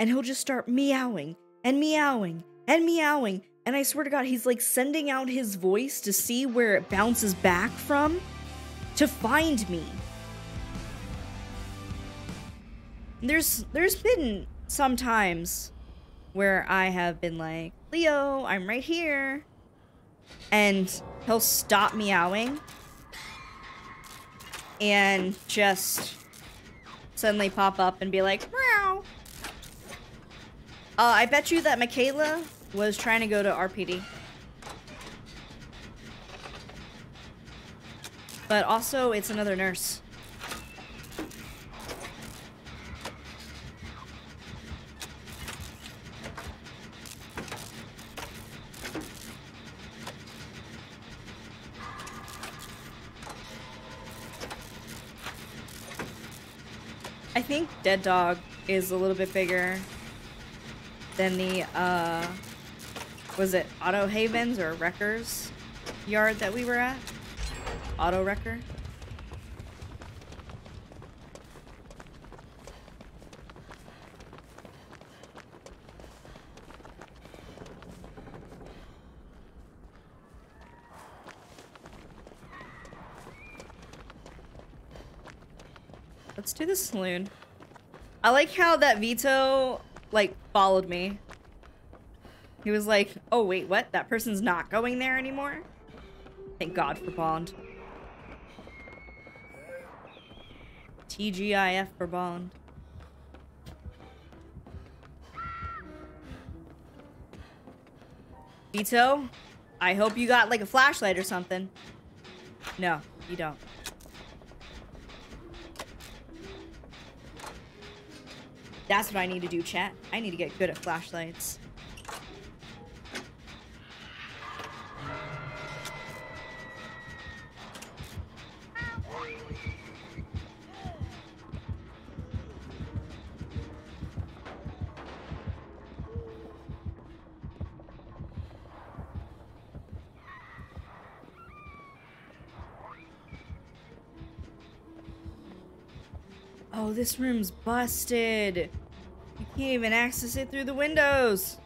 and he'll just start meowing and meowing and meowing. And I swear to God, he's like sending out his voice to see where it bounces back from to find me. There's there's been some times where I have been like, Leo, I'm right here. And he'll stop meowing and just suddenly pop up and be like, meow. Uh, I bet you that Mikaela was trying to go to RPD. But also, it's another nurse. I think Dead Dawg is a little bit bigger than the, uh, was it Auto Havens or Wreckers yard that we were at? Auto Wrecker? Let's do the saloon. I like how that Vito, like, followed me. He was like, oh wait, what? That person's not going there anymore? Thank God for Bond. TGIF for Bond. Vito, I hope you got like a flashlight or something. No, you don't. That's what I need to do, chat. I need to get good at flashlights. Oh, this room's busted. You can't even access it through the windows.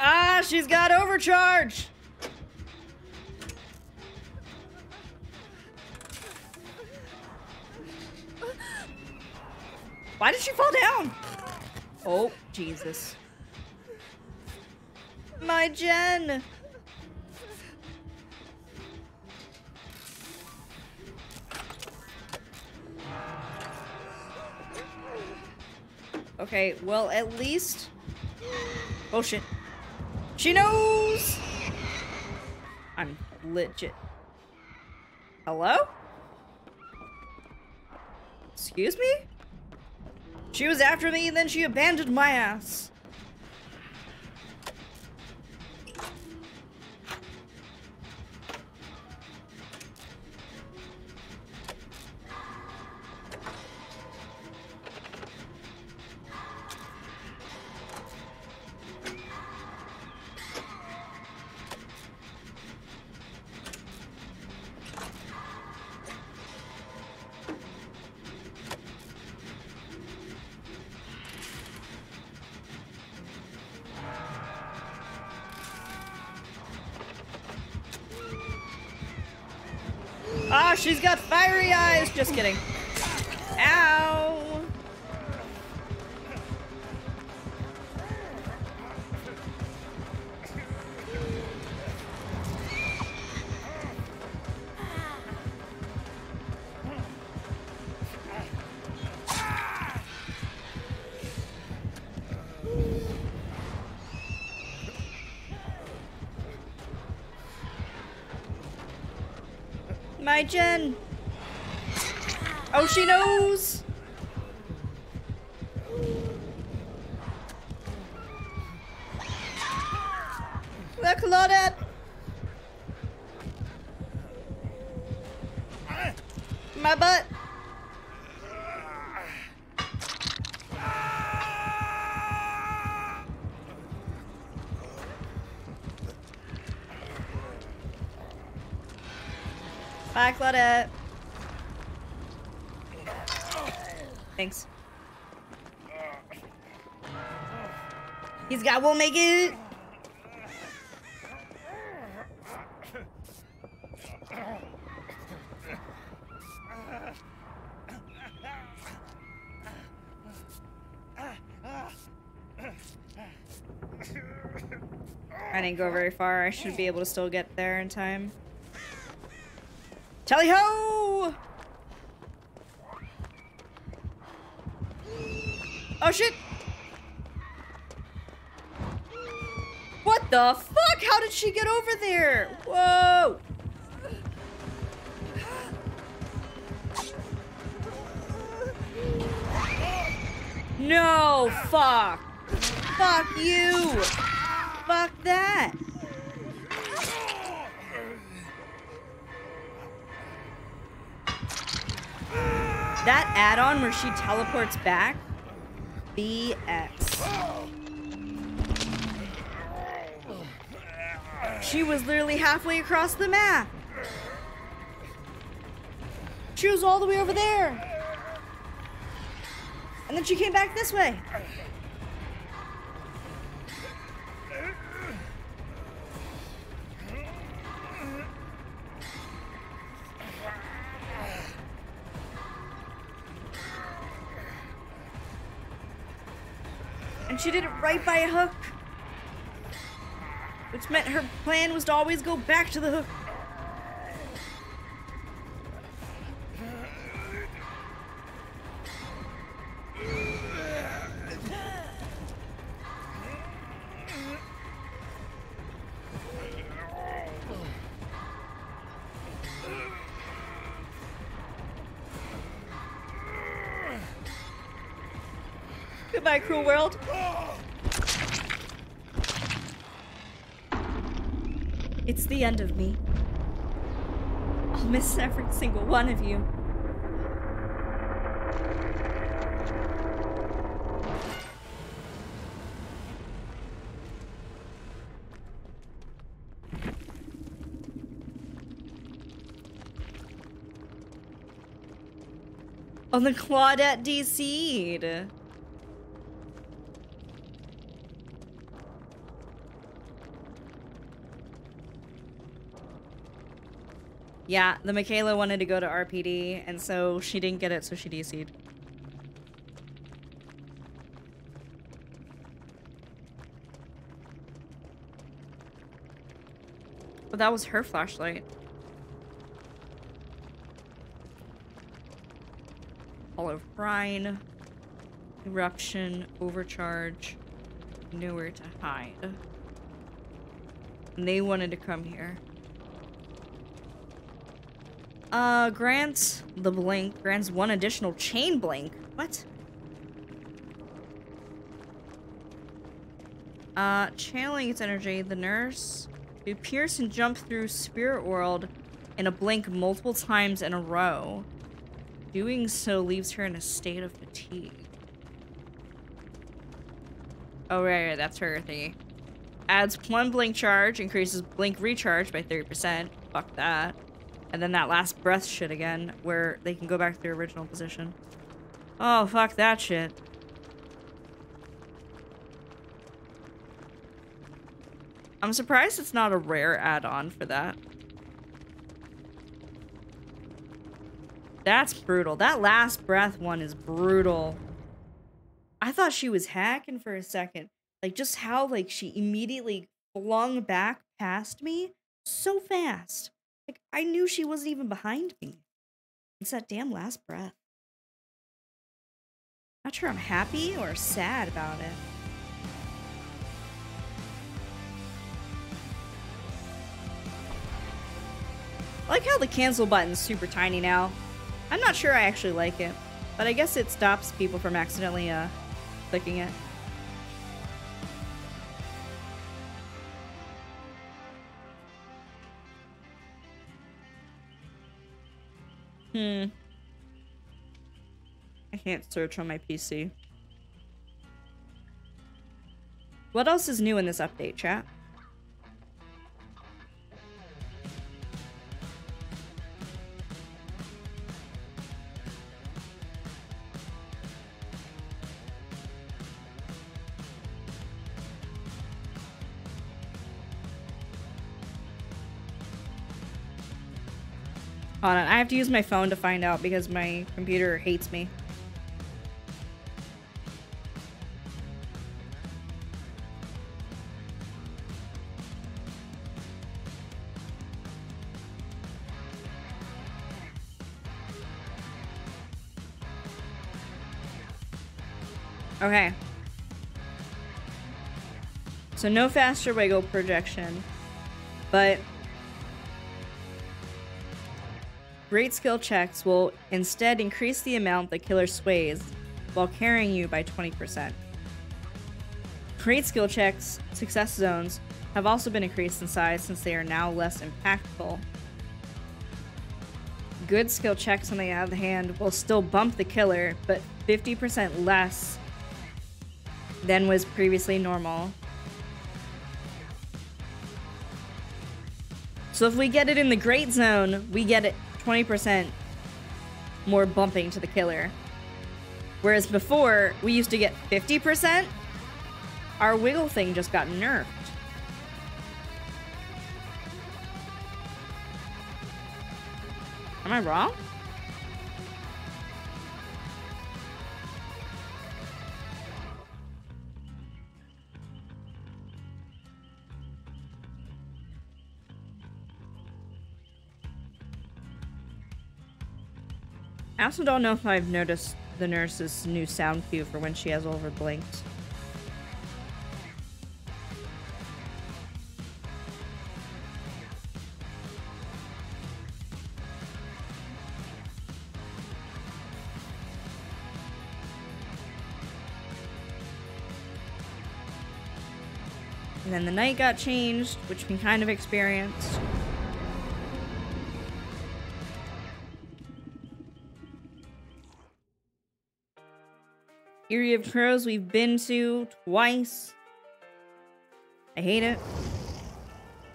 Ah, she's got overcharge. Why did she fall down? Oh, Jesus. My gen! Okay, well, at least... Oh, shit. She knows! I'm legit. Hello? Excuse me? She was after me and then she abandoned my ass. Just kidding. Ow! My gen! Oh, she knows! La Claudette! My butt! Bye, Claudette. Thanks. He's got we'll make it. I didn't go very far. I should be able to still get there in time. Tally ho! The fuck? How did she get over there? Whoa! No, fuck. Fuck you. fuck that? That add-on where she teleports back? BX. She was literally halfway across the map. She was all the way over there. And then she came back this way. And she did it right by a hook. Which meant her plan was to always go back to the hook. Goodbye, cruel world. It's the end of me. I'll miss every single one of you. On the Claudette DC'd. Yeah, the Mikaela wanted to go to RPD, and so she didn't get it, so she DC'd. But that was her flashlight. Call of Brine. Eruption. Overcharge. Nowhere to hide. And they wanted to come here. Uh, grants the blink. Grants one additional chain blink. What? Uh, channeling its energy, the nurse who pierce and jump through spirit world in a blink multiple times in a row. Doing so leaves her in a state of fatigue. Oh, right, right that's her thingy. Adds one blink charge, increases blink recharge by 30%. Fuck that. And then that last breath shit again, where they can go back to their original position. Oh, fuck that shit. I'm surprised it's not a rare add-on for that. That's brutal. That last breath one is brutal. I thought she was hacking for a second. Like, just how, like, she immediately flung back past me so fast. Like, I knew she wasn't even behind me. It's that damn last breath. Not sure I'm happy or sad about it. I like how the cancel button's super tiny now. I'm not sure I actually like it, but I guess it stops people from accidentally uh, clicking it. Hmm. I can't search on my PC. What else is new in this update, chat? Have to use my phone to find out because my computer hates me. Okay. So no faster wiggle projection, but Great skill checks will instead increase the amount the killer sways while carrying you by 20%. Great skill checks, success zones, have also been increased in size since they are now less impactful. Good skill checks on the other hand will still bump the killer, but 50% less than was previously normal. So if we get it in the great zone, we get it 20% more bumping to the killer. Whereas before, we used to get 50%, our wiggle thing just got nerfed. Am I wrong? I also don't know if I've noticed the nurse's new sound cue for when she has over blinked. And then the Knight got changed, which we kind of experienced. Eyrie of Crows we've been to twice. I hate it.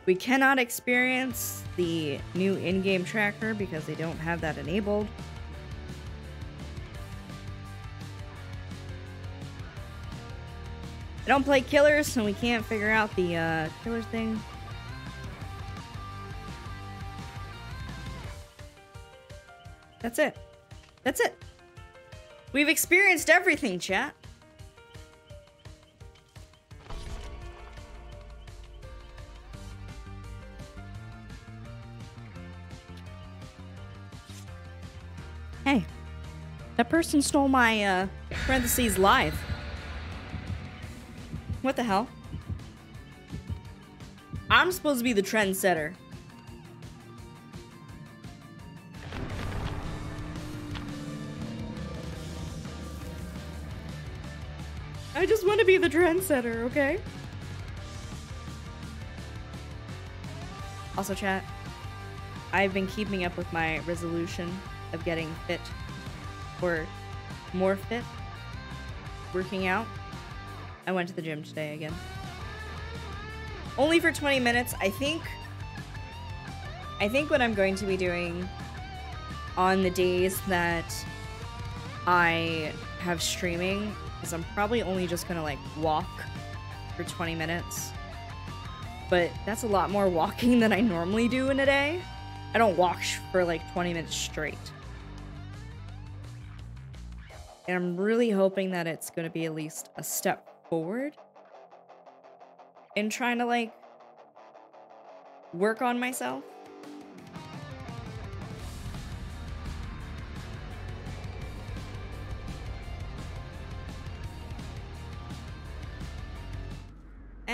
We cannot experience the new in-game tracker because they don't have that enabled. I don't play killers, so we can't figure out the uh, killers thing. That's it. That's it. We've experienced everything, chat. Hey, that person stole my, uh, parentheses live. What the hell? I'm supposed to be the trendsetter. I just want to be the trendsetter, okay? Also, chat, I've been keeping up with my resolution of getting fit or more fit, working out. I went to the gym today again. Only for 20 minutes. I think I think what I'm going to be doing on the days that I have streaming is I'm probably only just gonna like walk for 20 minutes. But that's a lot more walking than I normally do in a day. I don't walk for like 20 minutes straight. And I'm really hoping that it's gonna be at least a step forward in trying to like work on myself.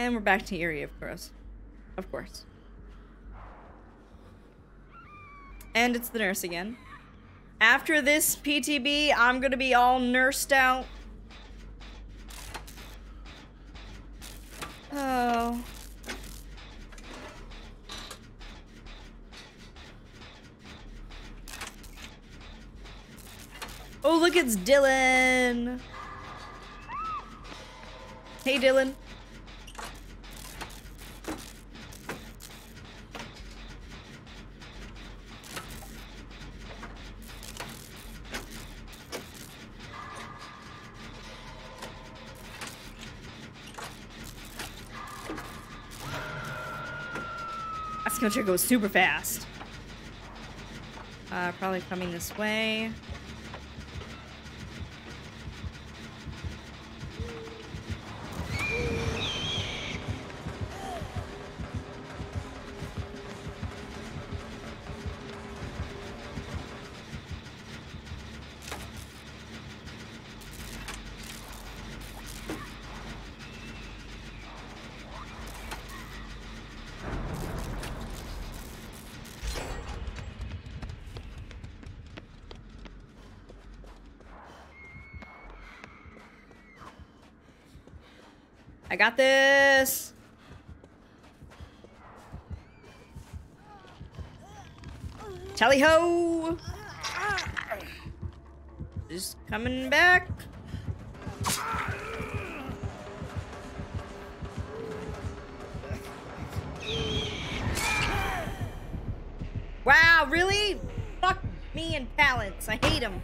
And we're back to Eyrie, of course. Of course. And it's the nurse again. After this PTB, I'm gonna be all nursed out. Oh. Oh, look, it's Dylan. Hey, Dylan. Scotia goes super fast. Uh, probably coming this way. I got this. Tally ho! Just coming back. Wow, really? Fuck me and pallets. I hate them.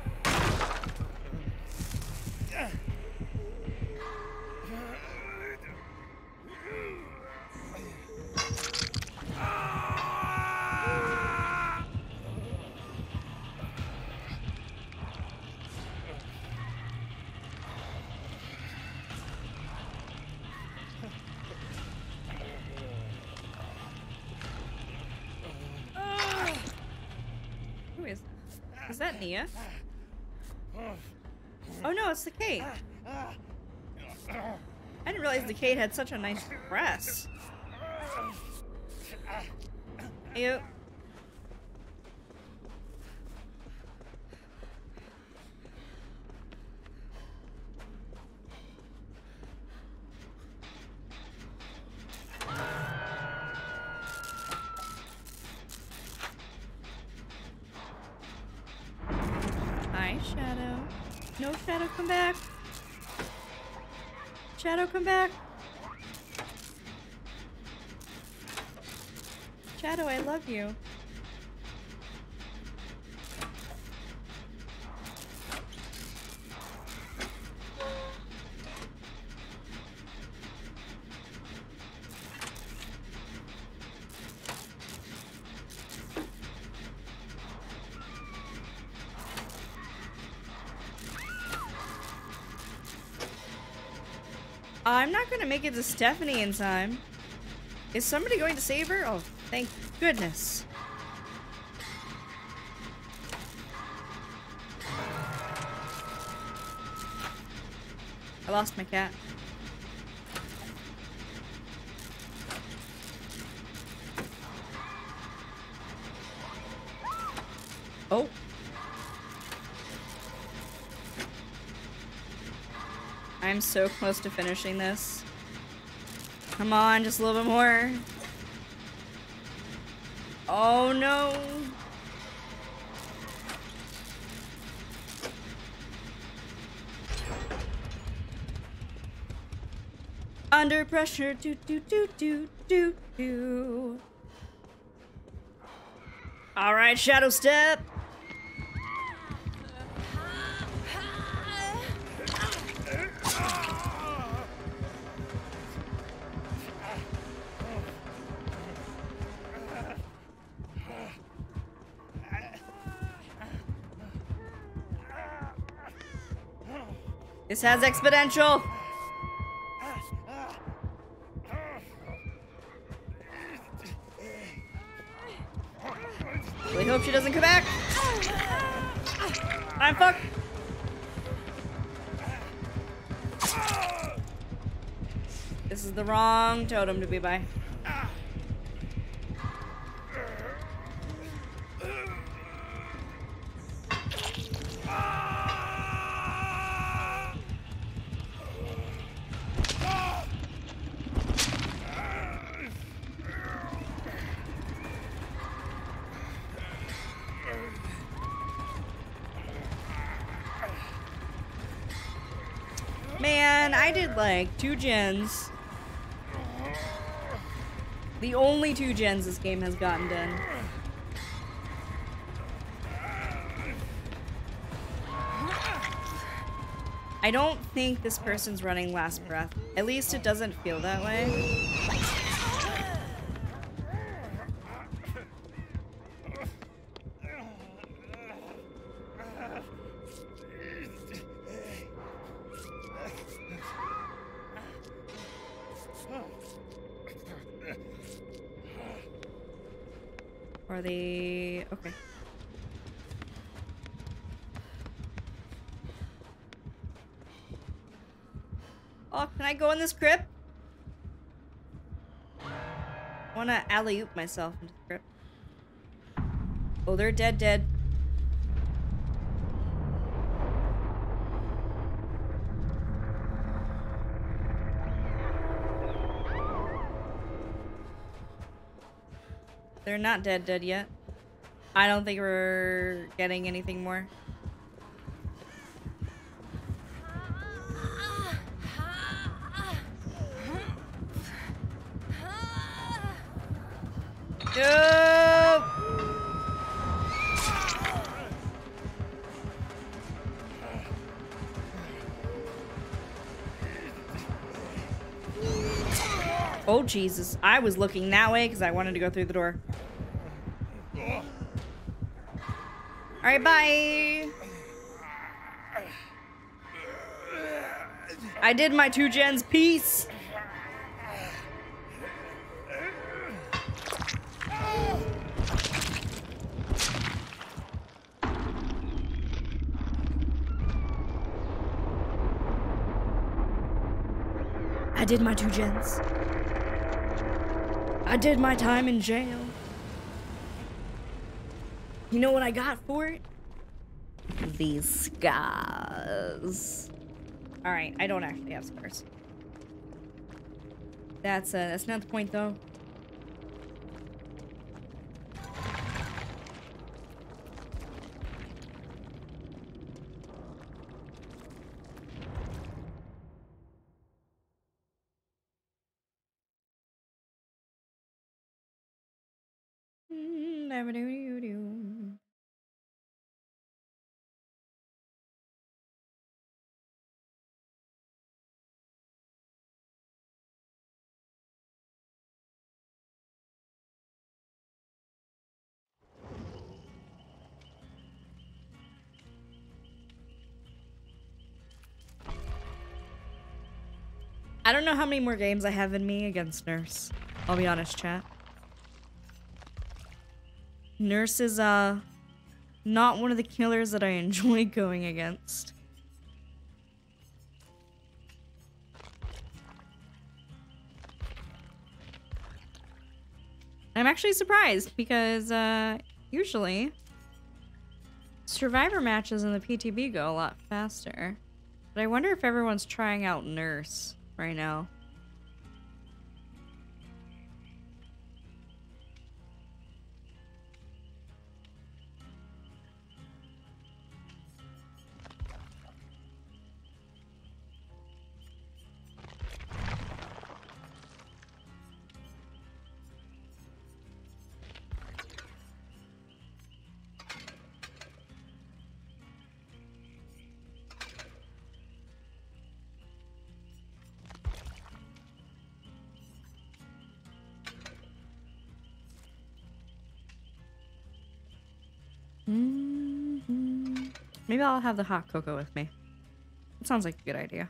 Oh no, it's the Kate. I didn't realize the Kate had such a nice dress. You. Make it to Stephanie in time. Is somebody going to save her? Oh, thank goodness. I lost my cat. Oh. I'm so close to finishing this. Come on, just a little bit more. Oh no. Under pressure, do do do do do do. All right, shadow step. This has exponential. Really hope she doesn't come back. I'm fucked. This is the wrong totem to be by. I did like two gens. The only two gens this game has gotten done. I don't think this person's running last breath. At least it doesn't feel that way. this crib? I wanna alley-oop myself into the crib. Oh, they're dead dead. They're not dead dead yet. I don't think we're getting anything more. Jesus. I was looking that way because I wanted to go through the door. Alright, bye! I did my two gens. Peace! I did my two gens. I did my time in jail. You know what I got for it? These scars. All right, I don't actually have scars. That's uh, that's not the point though. I don't know how many more games I have in me against Nurse. I'll be honest, chat. Nurse is, uh, not one of the killers that I enjoy going against. I'm actually surprised because, uh, usually survivor matches in the PTB go a lot faster. But I wonder if everyone's trying out Nurse right now. Maybe I'll have the hot cocoa with me. It sounds like a good idea.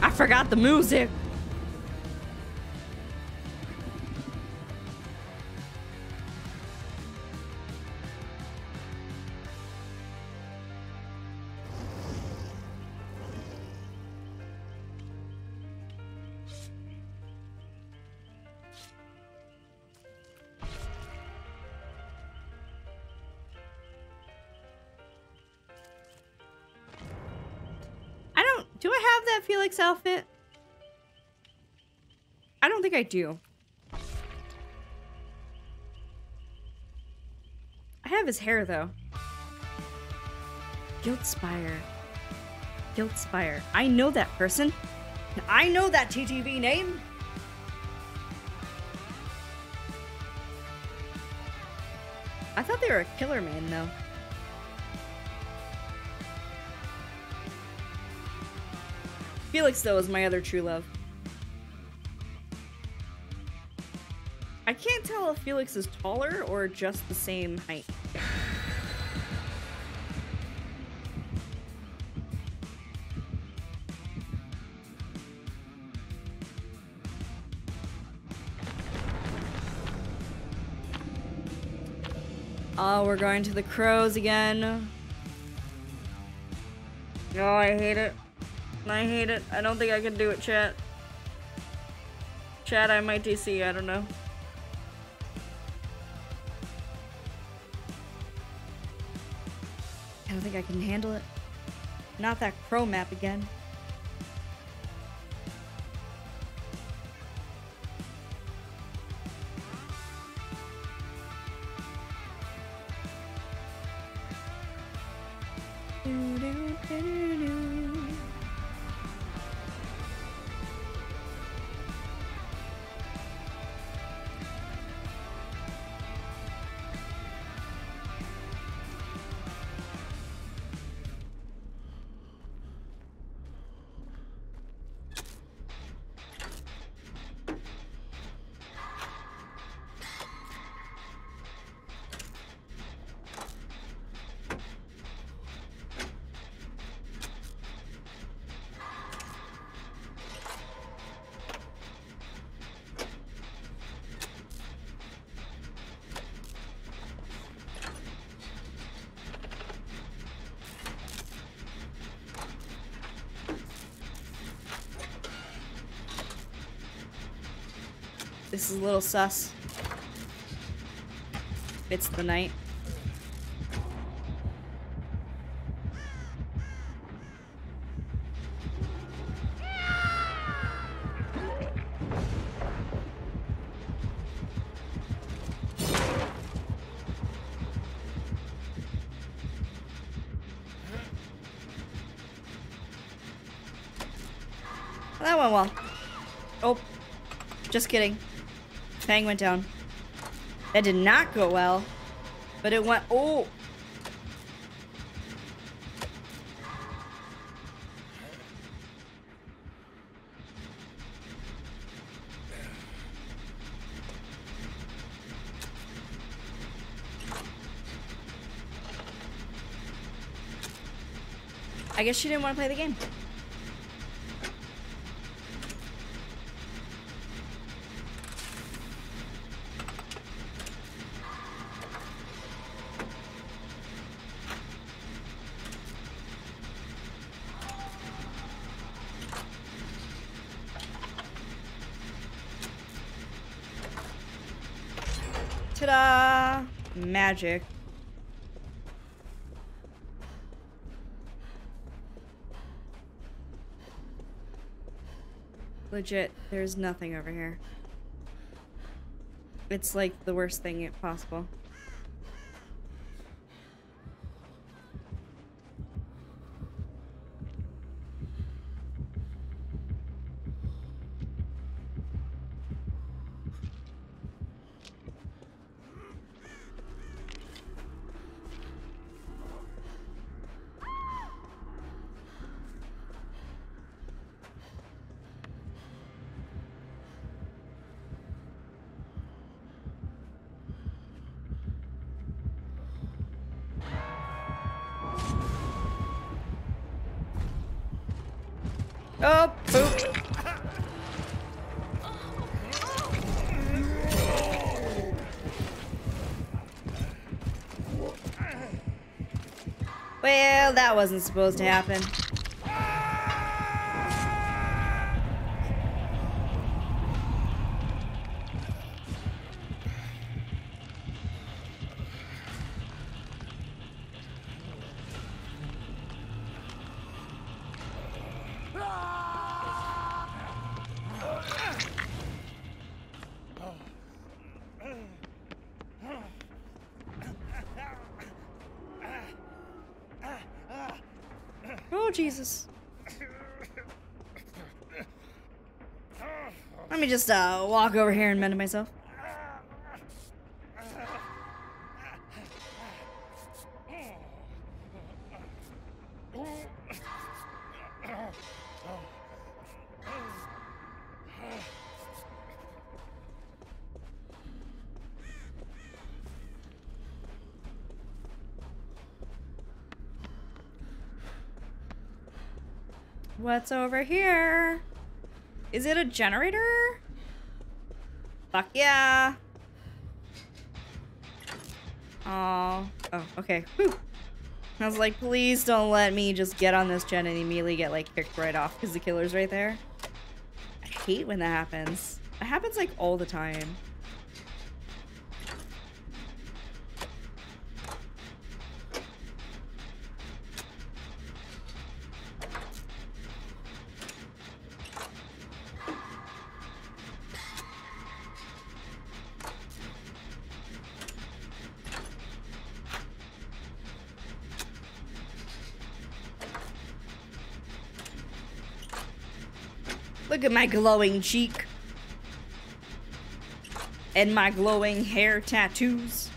I forgot the music! Do I have that Felix outfit? I don't think I do. I have his hair, though. Guilt Spire. Guilt Spire. I know that person. I know that TTV name. I thought they were a killer man, though. Felix, though, is my other true love. I can't tell if Felix is taller or just the same height. Oh, we're going to the crows again. Oh, I hate it. I hate it. I don't think I can do it, chat. Chat, I might DC, I don't know. I don't think I can handle it. Not that crow map again. This is a little sus. It's the Knight. That went well. Oh, just kidding. Fang went down. That did not go well. But it went... Oh! I guess she didn't want to play the game. Ta-da! Magic. Legit, there's nothing over here. It's like the worst thing possible. Oh, poop. Well, that wasn't supposed to happen. Just uh, walk over here and mend myself. What's over here? Is it a generator? Fuck yeah. Oh, oh, okay. Whew. I was like, please don't let me just get on this gen and immediately get like kicked right off because the killer's right there. I hate when that happens. It happens like all the time. At my glowing cheek. And my glowing hair tattoos.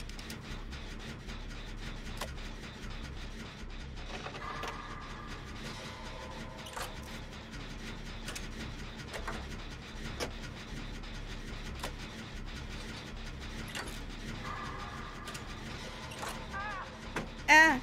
Ah.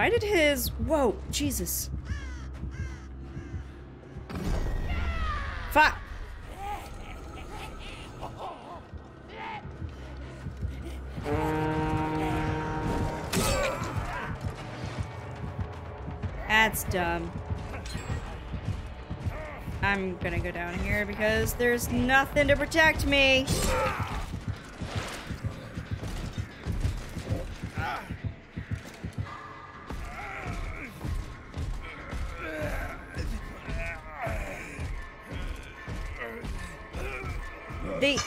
Why did his... Whoa, Jesus. Fuck. That's dumb. I'm gonna go down here because there's nothing to protect me.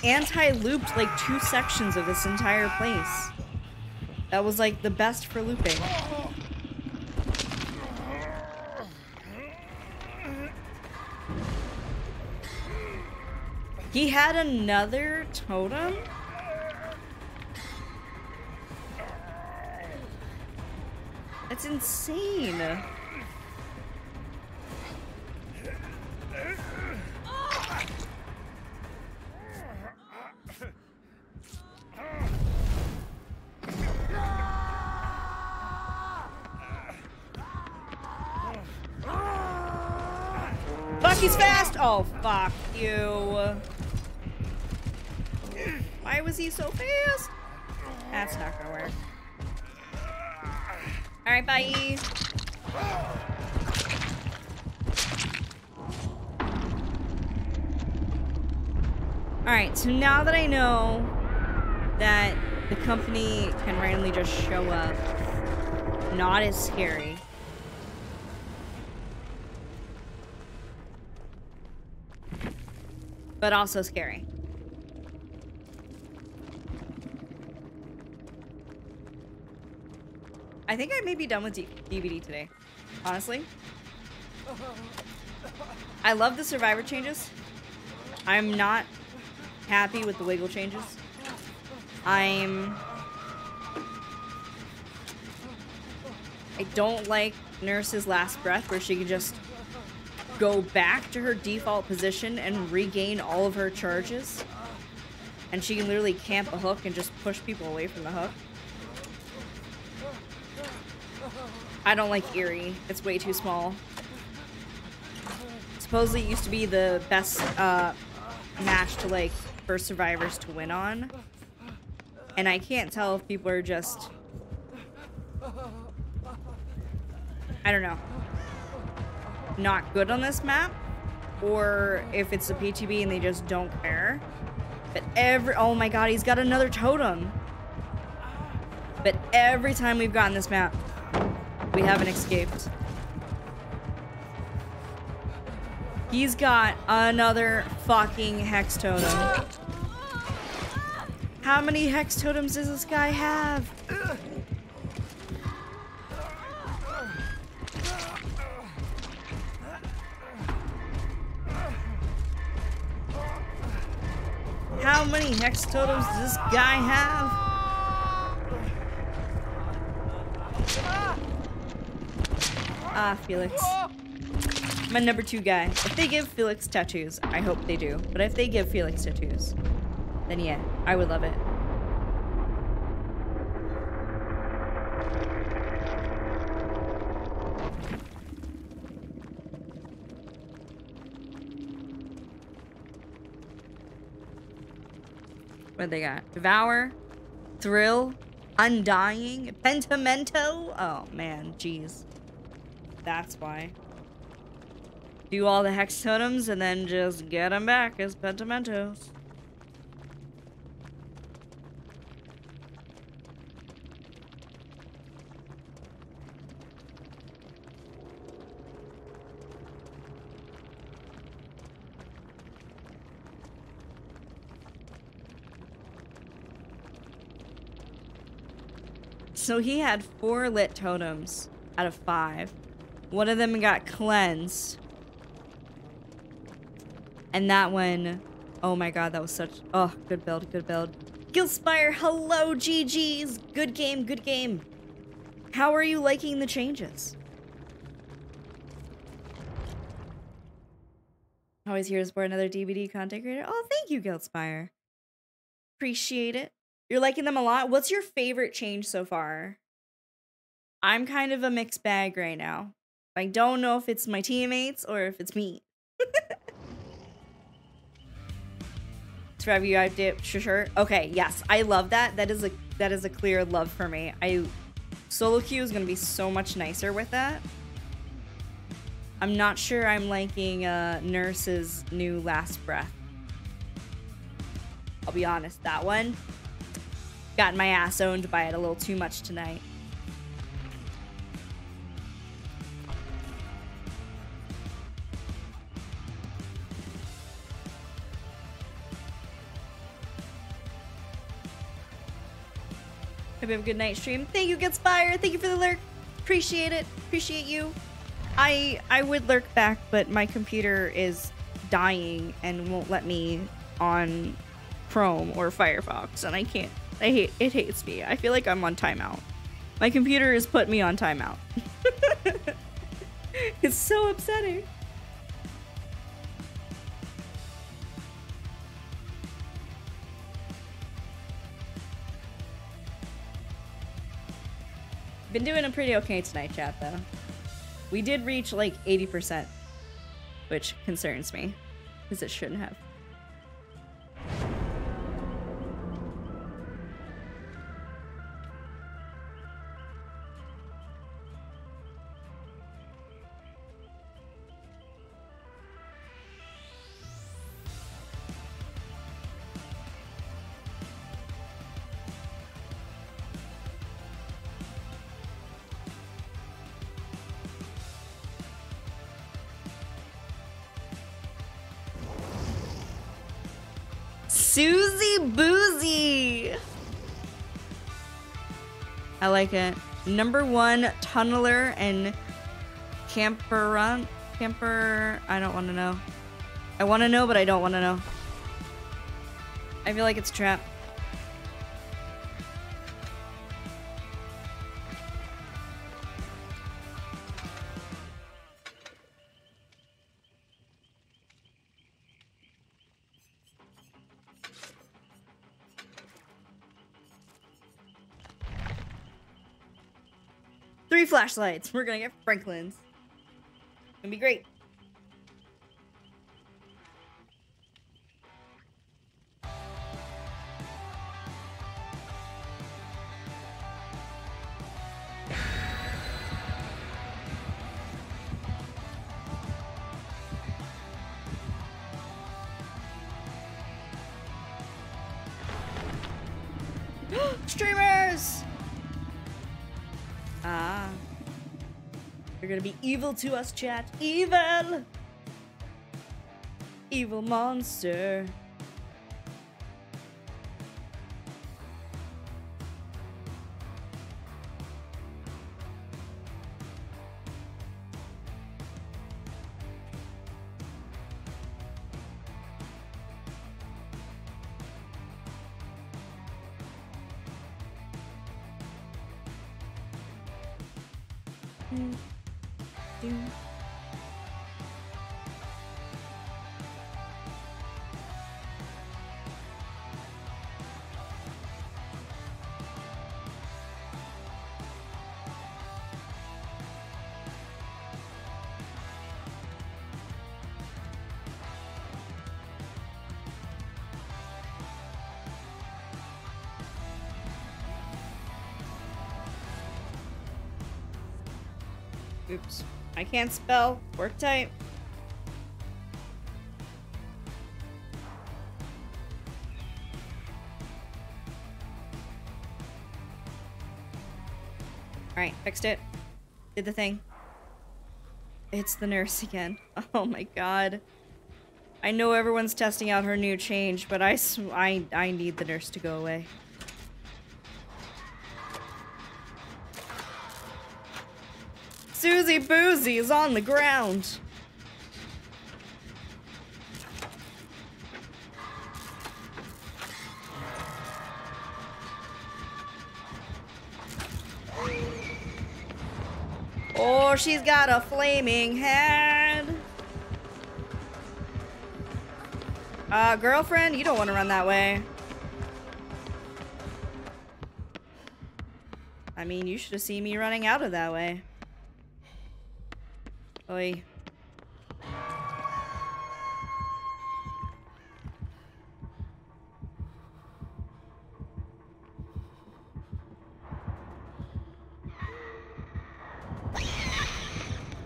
Anti-looped like two sections of this entire place. That was like the best for looping. He had another totem? That's insane. Alright, so now that I know that the company can randomly just show up, not as scary. But also scary. I think I may be done with D DBD today. Honestly. I love the survivor changes. I'm not happy with the wiggle changes. I'm... I don't like Nurse's last breath where she can just go back to her default position and regain all of her charges. And she can literally camp a hook and just push people away from the hook. I don't like Eyrie. It's way too small. Supposedly it used to be the best uh, match to like for survivors to win on. And I can't tell if people are just I don't know not good on this map or if it's a PTB and they just don't care. But every oh my god, he's got another totem. But every time we've gotten this map, we haven't escaped. He's got another fucking hex totem. How many hex totems does this guy have? How many hex totems does this guy have? Ah, Felix my number two guy. If they give Felix tattoos, I hope they do. But if they give Felix tattoos, then yeah, I would love it. What they got? Devour, Thrill, Undying, pentimento. Oh man, jeez. That's why. Do all the hex totems and then just get them back as Pentimentos. So he had four lit totems out of five. One of them got cleansed. And that one, oh my god, that was such, oh, good build, good build. Guildspire, hello, GG's. Good game, good game. How are you liking the changes? Always here to support another DBD content creator. Oh, thank you, Guildspire. Appreciate it. You're liking them a lot. What's your favorite change so far? I'm kind of a mixed bag right now. I don't know if it's my teammates or if it's me. Forever you out dip sure. Okay, yes. I love that. That is a that is a clear love for me. I solo queue is gonna be so much nicer with that. I'm not sure I'm liking uh, Nurse's new last breath. I'll be honest, that one Got my ass owned by it a little too much tonight. Hope you have a good night stream. Thank you, Getspire. Thank you for the lurk. Appreciate it. Appreciate you. I I would lurk back, but my computer is dying and won't let me on Chrome or Firefox, and I can't I hate it hates me. I feel like I'm on timeout. My computer has put me on timeout. it's so upsetting. Been doing a pretty okay tonight, chat, though. We did reach like 80%, which concerns me, because it shouldn't have. Susie Boozy. I like it. Number one, Tunneler and Camper Camper. I don't want to know. I want to know, but I don't want to know. I feel like it's a trap. Flashlights. We're gonna get Franklin's. Gonna be great. Gonna be evil to us, chat. Evil! Evil monster. I can't spell. Work tight. Alright, fixed it. Did the thing. It's the nurse again. Oh my god. I know everyone's testing out her new change, but I, I, I need the nurse to go away. Is on the ground. Oh, she's got a flaming head. Uh, girlfriend, you don't want to run that way. I mean, you should have seen me running out of that way. Oi.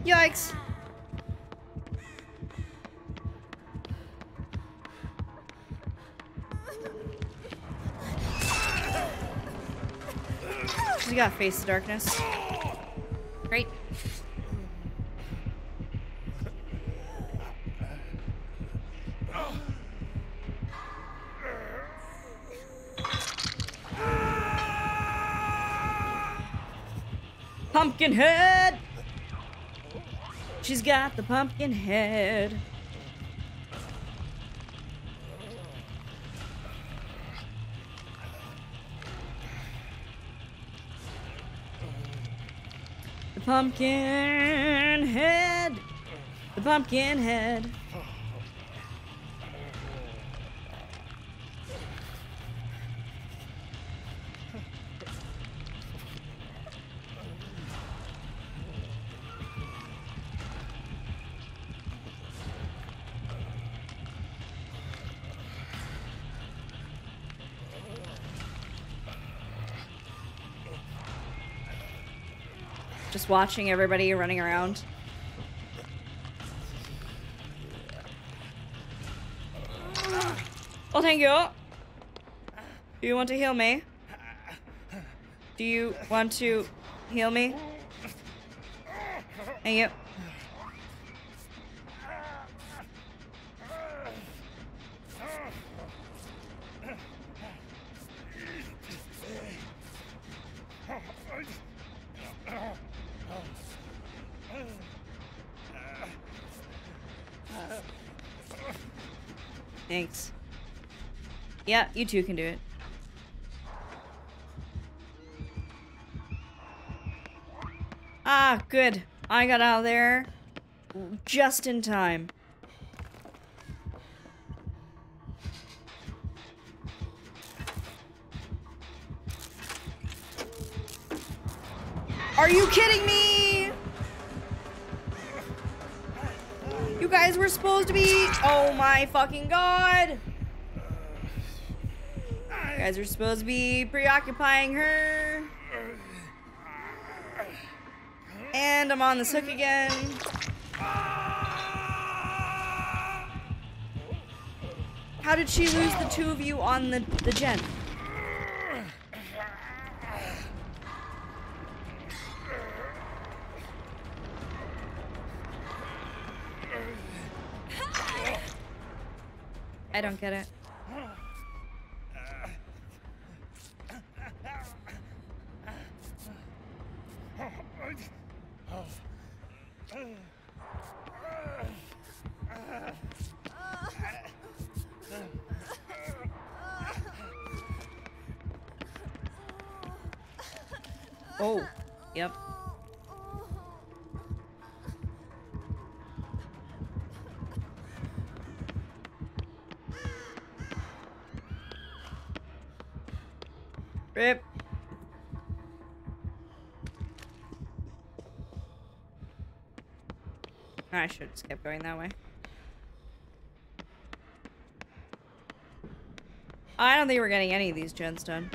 Yikes. We got face the darkness. Great. Pumpkin head! She's got the pumpkin head. The pumpkin head. The pumpkin head. Just watching everybody running around. Oh, thank you. Do you want to heal me? Do you want to heal me? Thank you. Yeah, you two can do it. Ah, good. I got out of there just in time. Are you kidding me? You guys were supposed to be... Oh my fucking god! Guys are supposed to be preoccupying her. And I'm on this hook again. How did she lose the two of you on the, the gen? I don't get it. I should just kept going that way. I don't think we're getting any of these gens done.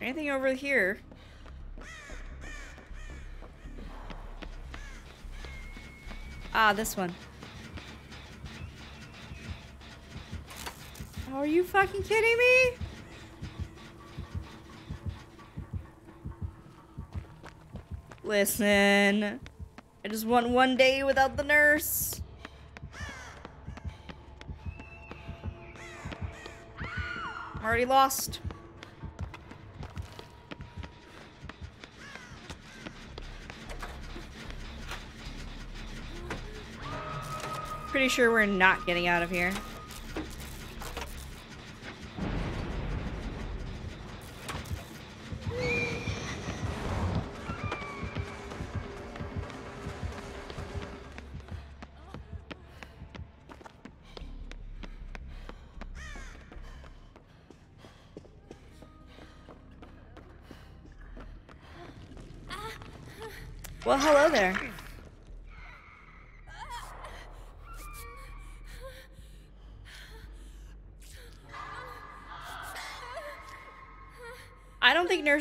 Anything over here? Ah, this one. Are you fucking kidding me? Listen. I just want one day without the nurse. I'm already lost. Pretty sure we're not getting out of here.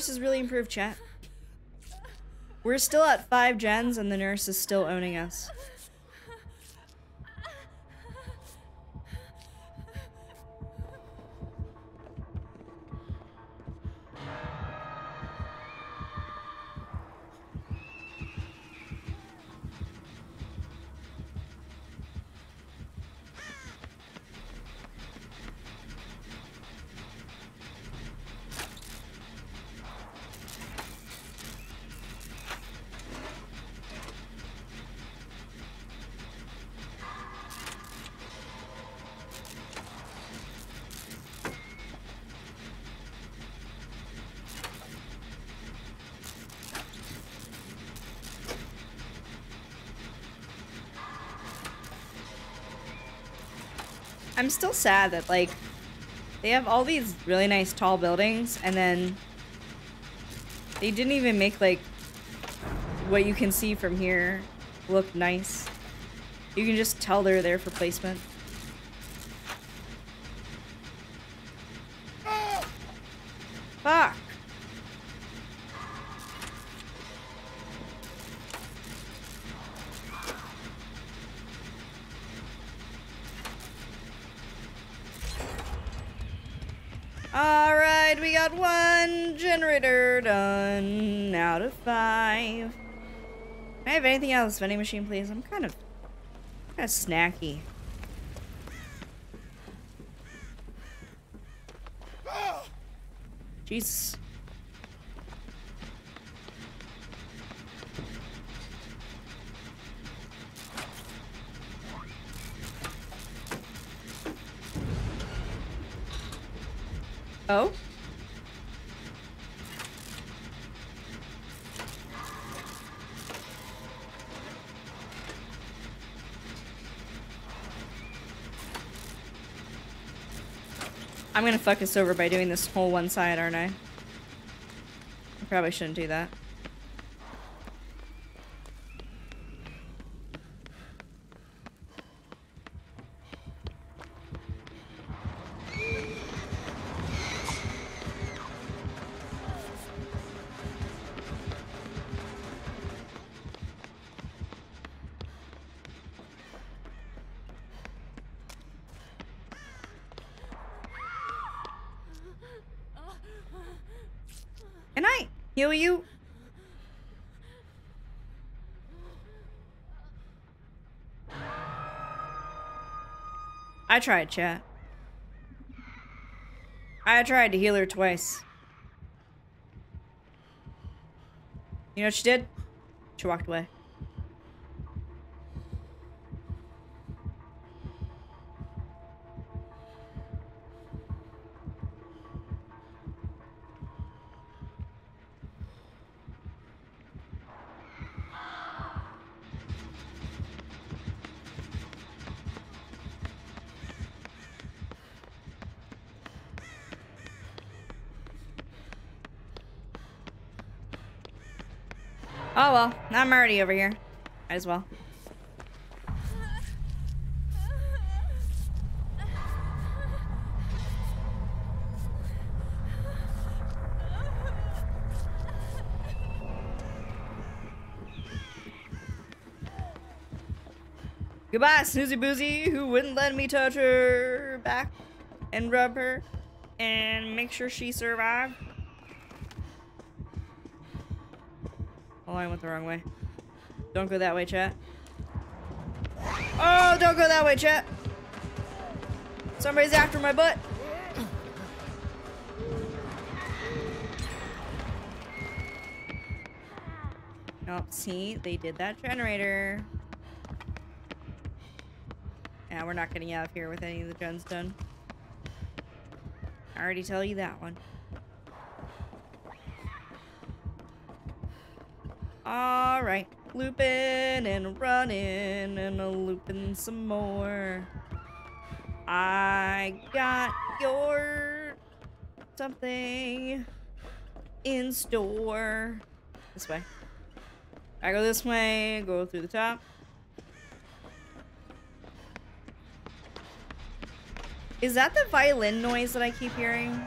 Has really improved chat. We're still at five gens and the nurse is still owning us. I'm still sad that like they have all these really nice tall buildings and then they didn't even make like what you can see from here look nice. You can just tell they're there for placement. Fuck. Alright, we got one generator done out of five. Can I have anything this vending machine, please? I'm kind of, kind of snacky. Jesus. Oh? Gonna fuck us over by doing this whole one side, aren't I? I probably shouldn't do that. Tried, chat. I tried to heal her twice. You know what she did? She walked away. I'm already over here. Might as well. Goodbye, Snoozy Boozy, who wouldn't let me touch her back and rub her and make sure she survived. Oh, I went the wrong way. Don't go that way, chat. Oh, don't go that way, chat. Somebody's after my butt. Oh, see, they did that generator. Yeah, we're not getting out of here with any of the gens done. I already tell you that one. Looping and running and looping some more. I got your something in store. This way. I go this way, go through the top. Is that the violin noise that I keep hearing?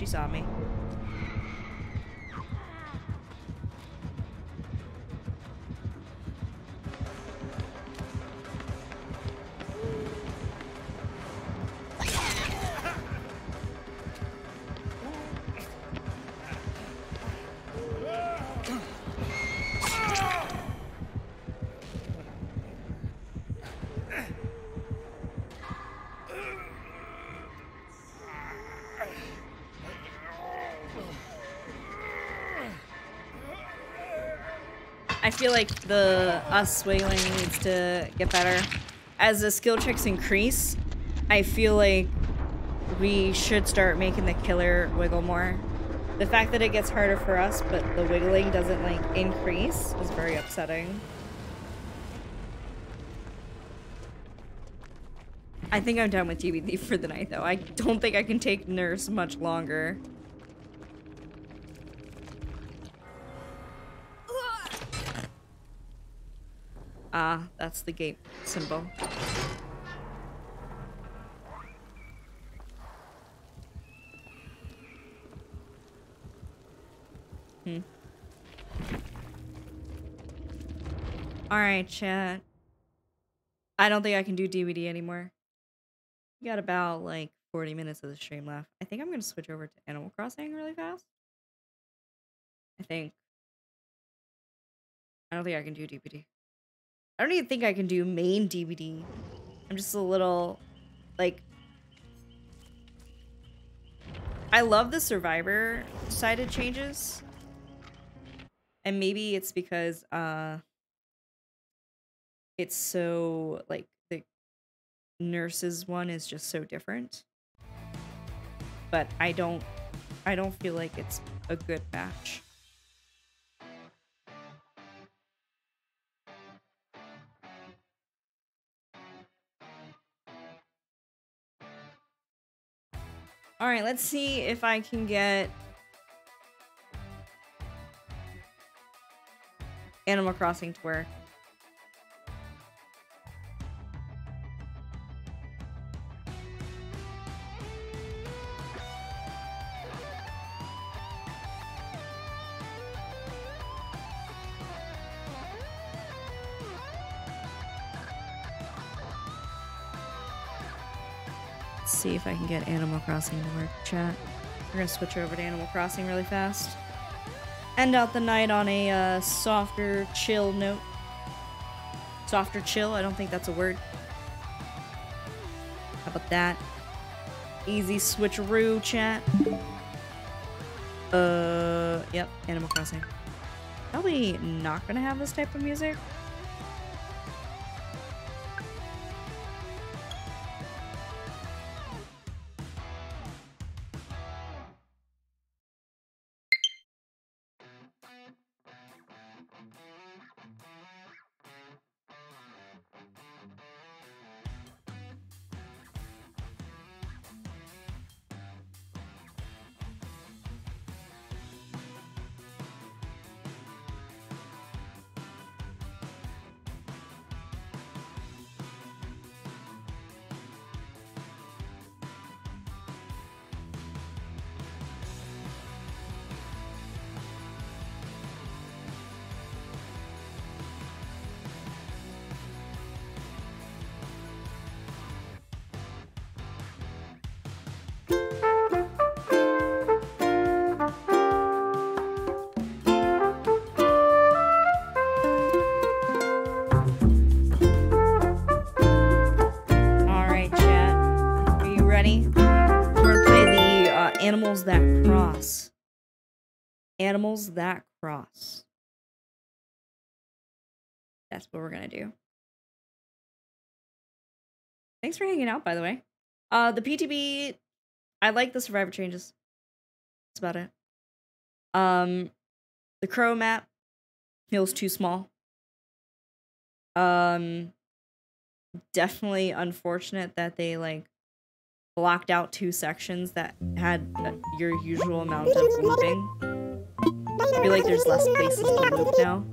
She saw me. Feel like the us wiggling needs to get better. As the skill checks increase, I feel like we should start making the killer wiggle more. The fact that it gets harder for us, but the wiggling doesn't like increase is very upsetting. I think I'm done with DBD for the night though. I don't think I can take nurse much longer. Ah, that's the gate symbol. Hmm. Alright, chat. I don't think I can do DBD anymore. We got about like 40 minutes of the stream left. I think I'm going to switch over to Animal Crossing really fast. I think. I don't think I can do DBD. I don't even think I can do main DBD. I'm just a little, like... I love the Survivor sided changes. And maybe it's because, uh... It's so, like, the nurses one is just so different. But I don't, I don't feel like it's a good match. All right, let's see if I can get Animal Crossing to work. I can get Animal Crossing to work. Chat. We're gonna switch over to Animal Crossing really fast. End out the night on a uh, softer, chill note. Softer chill? I don't think that's a word. How about that? Easy switcheroo, chat. Uh, yep, Animal Crossing. Probably not gonna have this type of music. Cross. Animals that cross. That's what we're gonna do. Thanks for hanging out, by the way. Uh, the PTB, I like the survivor changes. That's about it. Um, the crow map feels too small. Um, definitely unfortunate that they like blocked out two sections that had uh, your usual amount of looping. I feel like there's less places to loop now,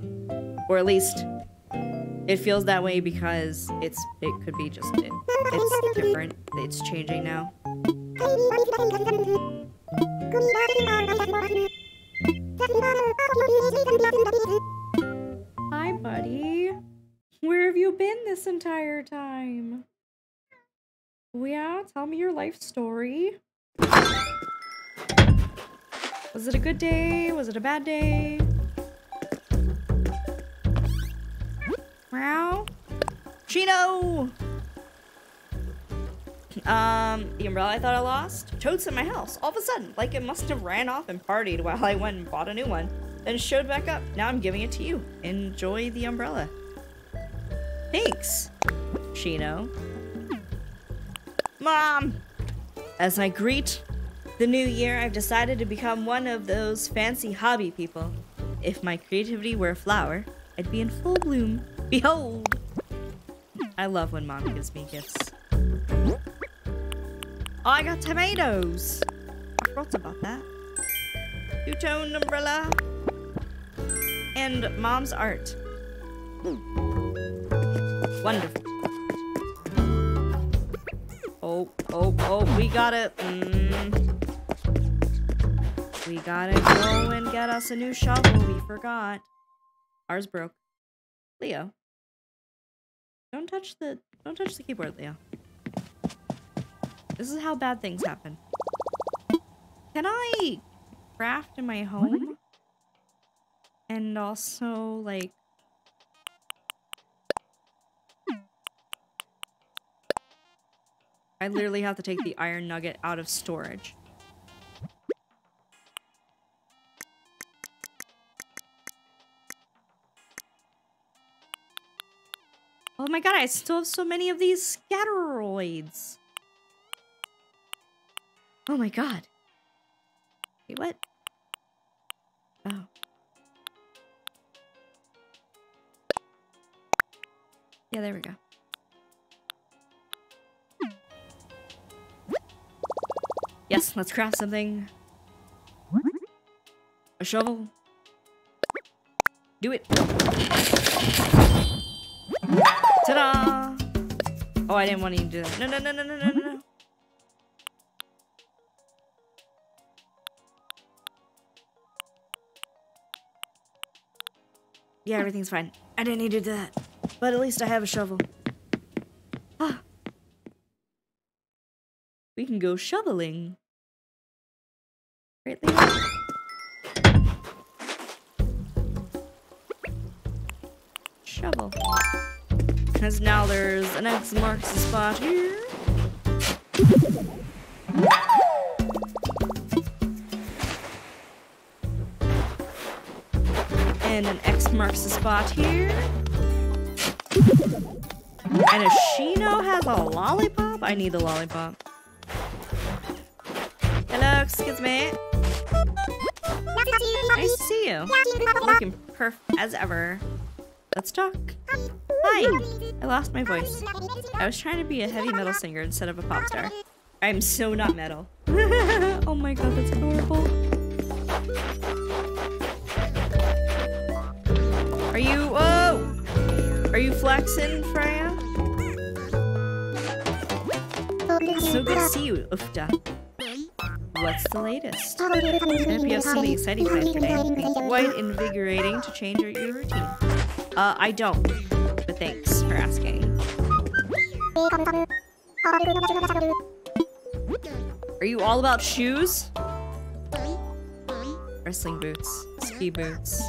or at least it feels that way because it's it could be just it, it's different. It's changing now. Hi, buddy. Where have you been this entire time? Yeah, tell me your life story. Was it a good day? Was it a bad day? Meow. Shino! Um, the umbrella I thought I lost. Toad's in my house. All of a sudden, like it must have ran off and partied while I went and bought a new one. Then showed back up. Now I'm giving it to you. Enjoy the umbrella. Thanks, Shino. Mom! As I greet the new year, I've decided to become one of those fancy hobby people. If my creativity were a flower, I'd be in full bloom. Behold! I love when mom gives me gifts. Oh, I got tomatoes! I forgot about that. Two-tone umbrella. And mom's art. Wonderful. Oh, oh, oh, we gotta... Mm, we gotta go and get us a new shovel. We forgot. Ours broke. Leo. Don't touch the... Don't touch the keyboard, Leo. This is how bad things happen. Can I craft in my home? And also, like... I literally have to take the iron nugget out of storage. Oh my god, I still have so many of these scatteroids. Oh my god. Wait, what? Oh. Yeah, there we go. Yes, let's craft something. A shovel. Do it. Ta-da! Oh, I didn't want to do that. No, no, no, no, no, no, no. Yeah, everything's fine. I didn't need to do that. But at least I have a shovel. We can go shoveling. Right there. Shovel. Because now there's an X marks the spot here. And an X marks the spot here. And a Shino has a lollipop? I need the lollipop. Hello, excuse me. Nice to see you. Looking perfect as ever. Let's talk. Hi! I lost my voice. I was trying to be a heavy metal singer instead of a pop star. I'm so not metal. oh my god, that's adorable. Are you- whoa! Are you flexing, Freya? So good to see you, Ufta. What's the latest? I hope you have something exciting planned today. Quite invigorating to change your, your routine. Uh, I don't. But thanks for asking. Are you all about shoes? Wrestling boots, ski boots,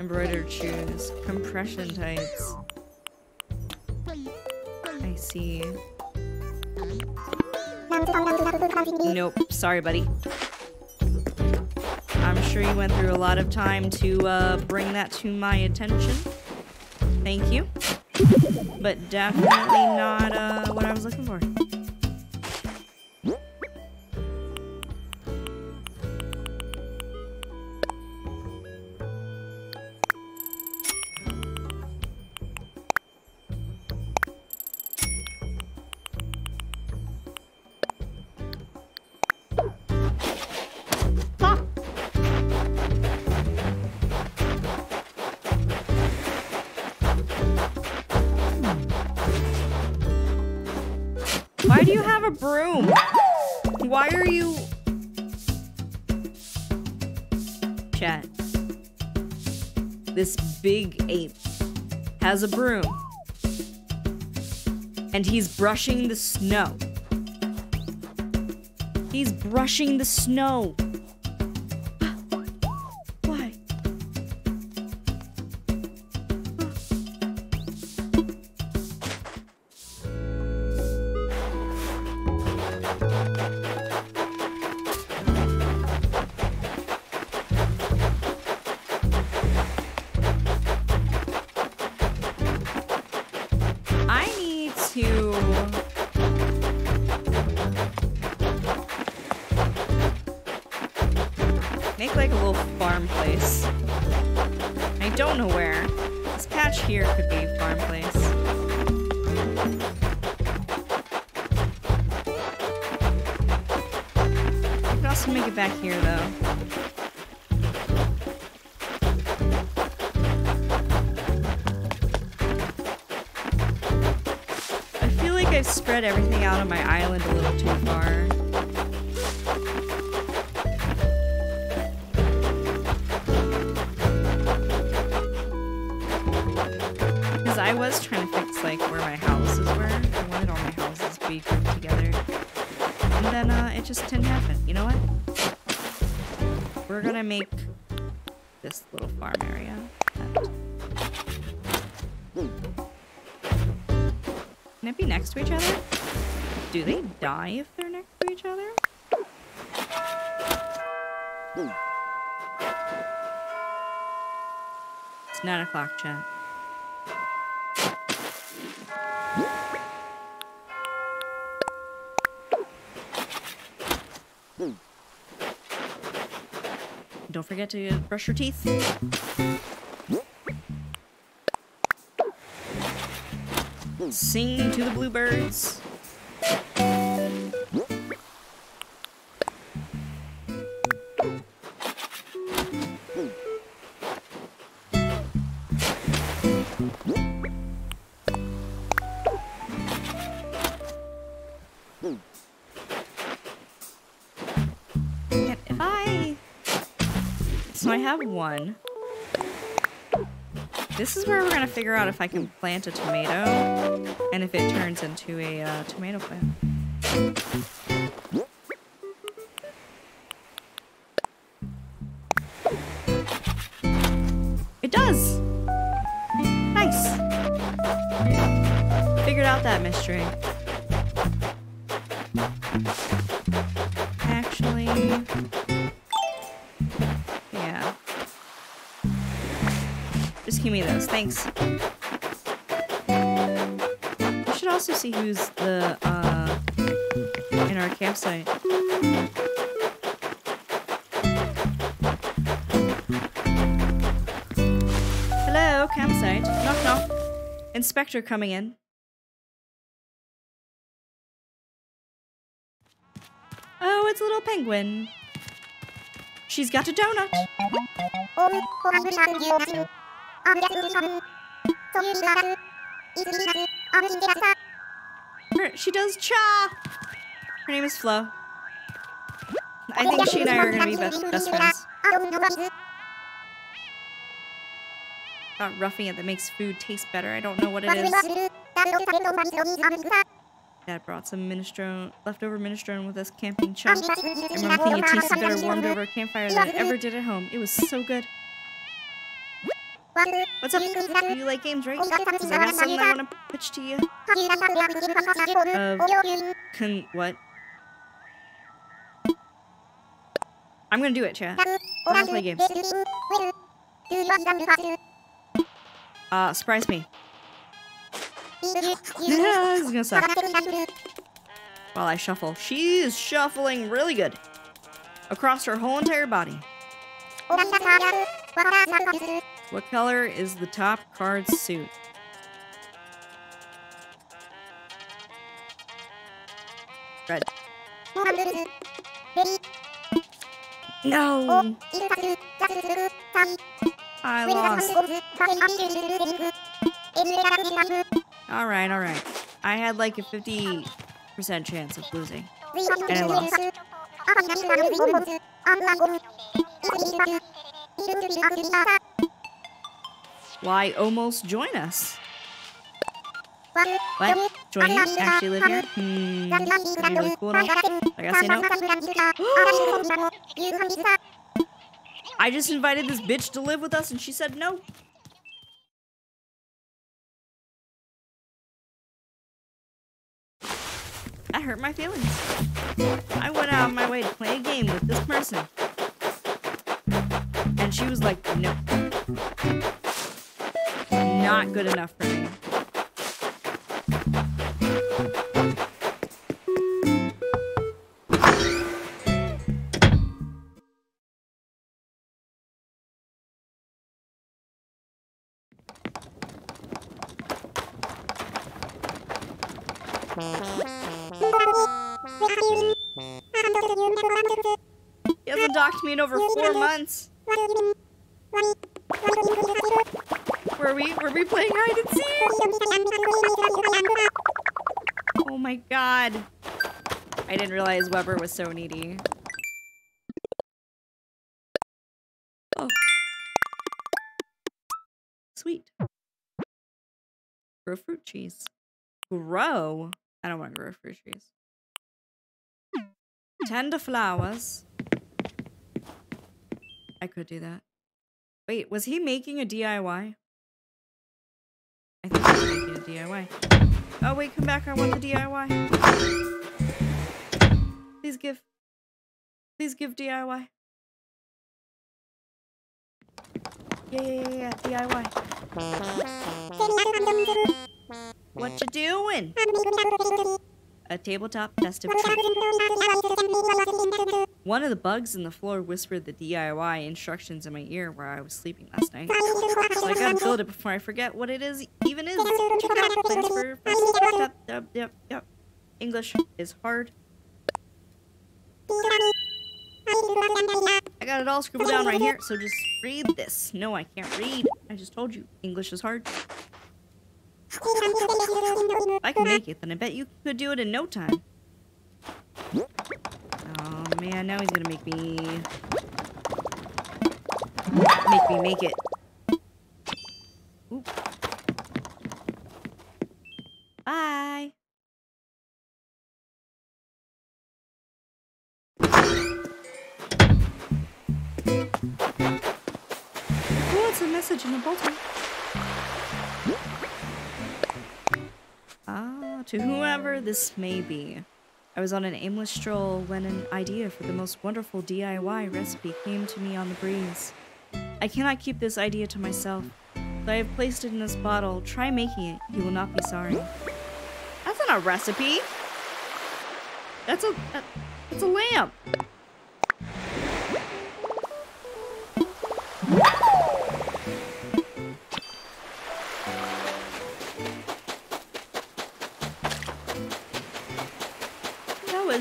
embroidered shoes, compression tights. I see. Nope, sorry, buddy. I'm sure you went through a lot of time to uh, bring that to my attention. Thank you. But definitely not uh, what I was looking for. This big ape has a broom. And he's brushing the snow. He's brushing the snow. Here could be farm place. I could also make it back here though. I feel like I've spread everything out on my island a little too far. Gonna make this little farm area. Can it be next to each other? Do they die if they're next to each other? It's nine o'clock, chat. To brush your teeth. Sing to the bluebirds. One. This is where we're gonna figure out if I can plant a tomato and if it turns into a uh, tomato plant. Thanks. We should also see who's the, uh, in our campsite. Hello, campsite. Knock knock. Inspector coming in. Oh, it's a little penguin. She's got a donut. She does cha. Her name is Flo. I think she and I are gonna be best, best friends. Not roughing it that makes food taste better. I don't know what it is. Dad brought some minestrone, leftover minestrone with us camping chunk. I remember thinking it tasted better warmed over a campfire than I ever did at home. It was so good. What's up? You like games, right? 'Cause I got something I want to pitch to you. Uh, con what? I'm gonna do it, chat. I'm gonna play games. Uh, surprise me. this is gonna suck. While I shuffle. She is shuffling really good. Across her whole entire body. What color is the top card's suit? Red. No! I lost. Alright, alright. I had like a 50% chance of losing. And I lost. Why almost join us? What? Join you? Actually live here? Hmm. Really cool? I gotta say no. I just invited this bitch to live with us and she said no. That hurt my feelings. I went out of my way to play a game with this person. And she was like, no. Not good enough for me. He hasn't docked me in over four months. We were we playing hide and seek? Oh my god. I didn't realize Weber was so needy. Oh. Sweet. Grow fruit cheese. Grow? I don't want to grow fruit trees. Tend to flowers. I could do that. Wait, was he making a DIY? I think he was making a DIY. Oh wait, come back, I want the DIY. Please give. Please give DIY. Yeah, yeah, yeah, yeah, DIY. What you doing? A tabletop festive. One of the bugs in the floor whispered the DIY instructions in my ear while I was sleeping last night. So I gotta build it before I forget what it is even is. English is hard. I got it all scribbled down right here, so just read this. No, I can't read. I just told you, English is hard. I can make it, then I bet you could do it in no time. Oh man, now he's gonna make me... Make me make it. Oop. Bye! Oh, it's a message in a bottle. Ah, to whoever this may be. I was on an aimless stroll when an idea for the most wonderful DIY recipe came to me on the breeze. I cannot keep this idea to myself, so I have placed it in this bottle. Try making it, you will not be sorry. That's not a recipe! That's a... That, that's a lamp!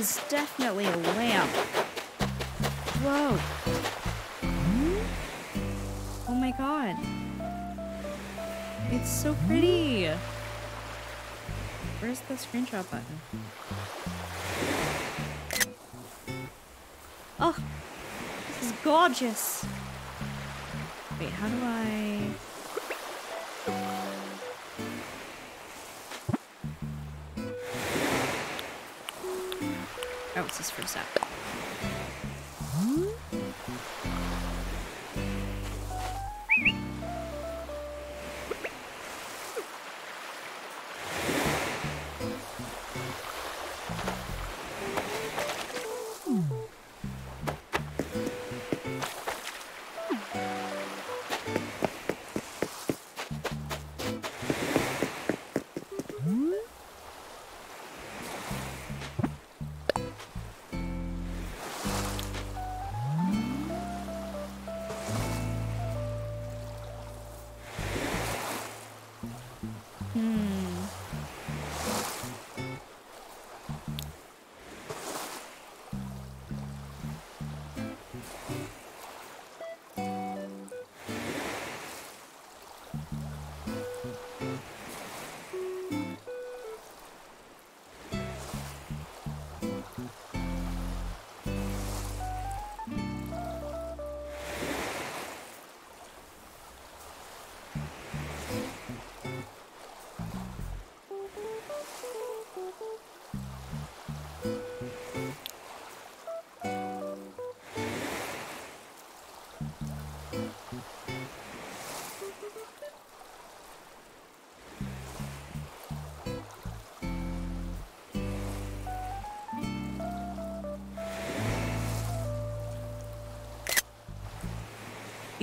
Was definitely a lamp. Whoa. Hmm? Oh my god. It's so pretty. Where's the screenshot button? Oh, this is gorgeous. Wait, how do I... Oh, it's this first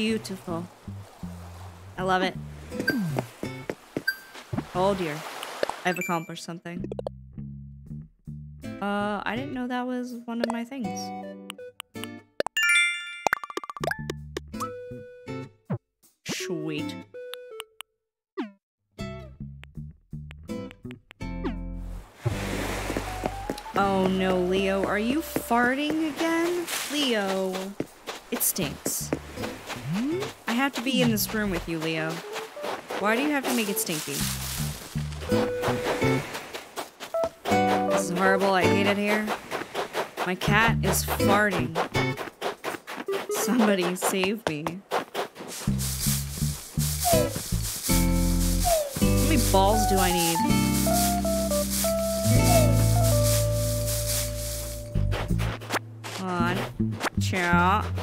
Beautiful. I love it. Oh dear. I've accomplished something. Uh, I didn't know that was one of my things. Sweet. Oh no, Leo, are you farting again? Leo, it stinks. Have to be in this room with you, Leo. Why do you have to make it stinky? This is horrible. I hate it here. My cat is farting. Somebody save me. How many balls do I need? One, two, three.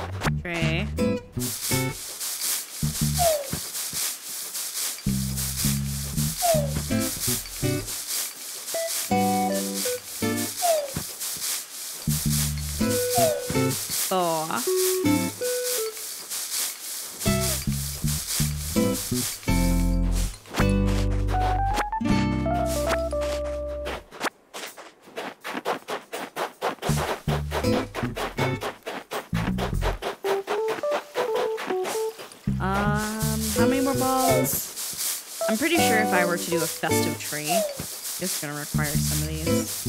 It's gonna require some of these.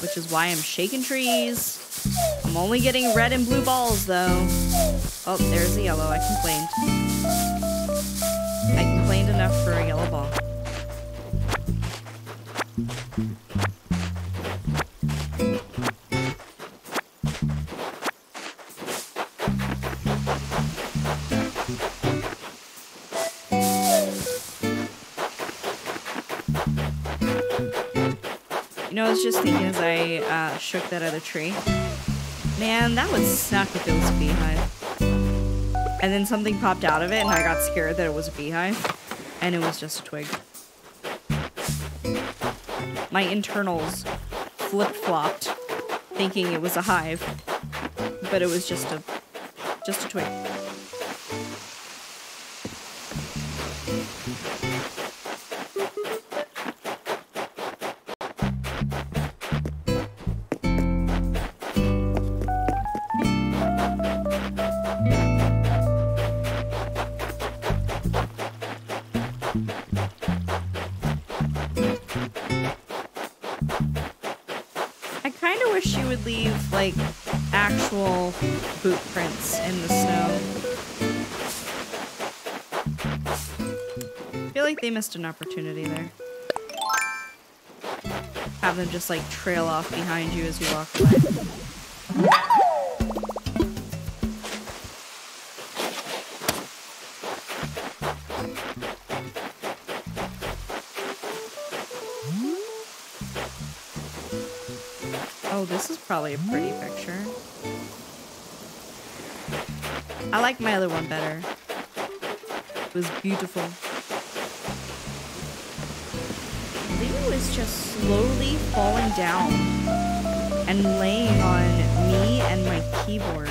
Which is why I'm shaking trees. I'm only getting red and blue balls, though. Oh, there's a yellow. I complained. I complained enough for a yellow ball. Shook that other tree. Man, that would suck if it was a beehive. And then something popped out of it and I got scared that it was a beehive. And it was just a twig. My internals flip-flopped thinking it was a hive. But it was just a just a twig. Missed an opportunity there. Have them just like trail off behind you as you walk away. Oh, this is probably a pretty picture. I like my other one better. It was beautiful. Is just slowly falling down and laying on me and my keyboard.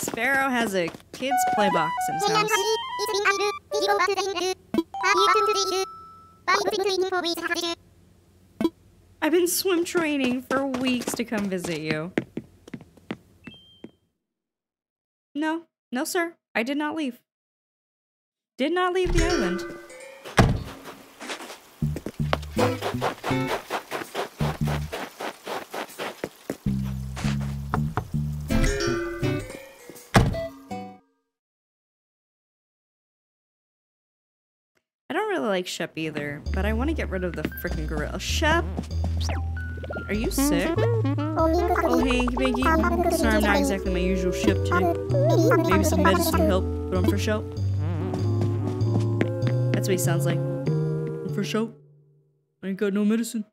Sparrow has a kids play box. I've been swim training for weeks to come visit you. No, no, sir. I did not leave. Did not leave the island. Like Shep either, but I want to get rid of the freaking gorilla. Shep! Are you sick? Oh, hey, Biggie. Sorry, I'm not exactly my usual Shep today. Maybe some medicine to help, but I'm for show. That's what he sounds like. I'm for show. I ain't got no medicine.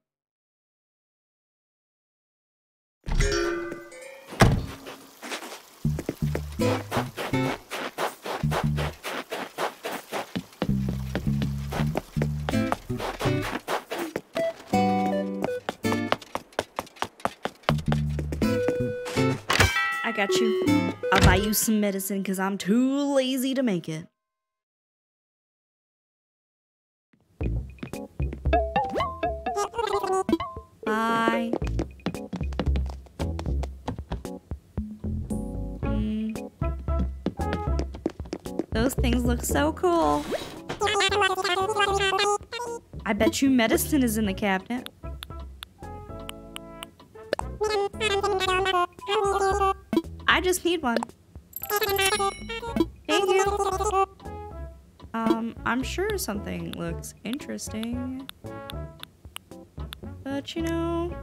Got you. I'll buy you some medicine because I'm too lazy to make it. Bye. Mm. Those things look so cool. I bet you medicine is in the cabinet. Need one. Thank you. Um, I'm sure something looks interesting. But you know.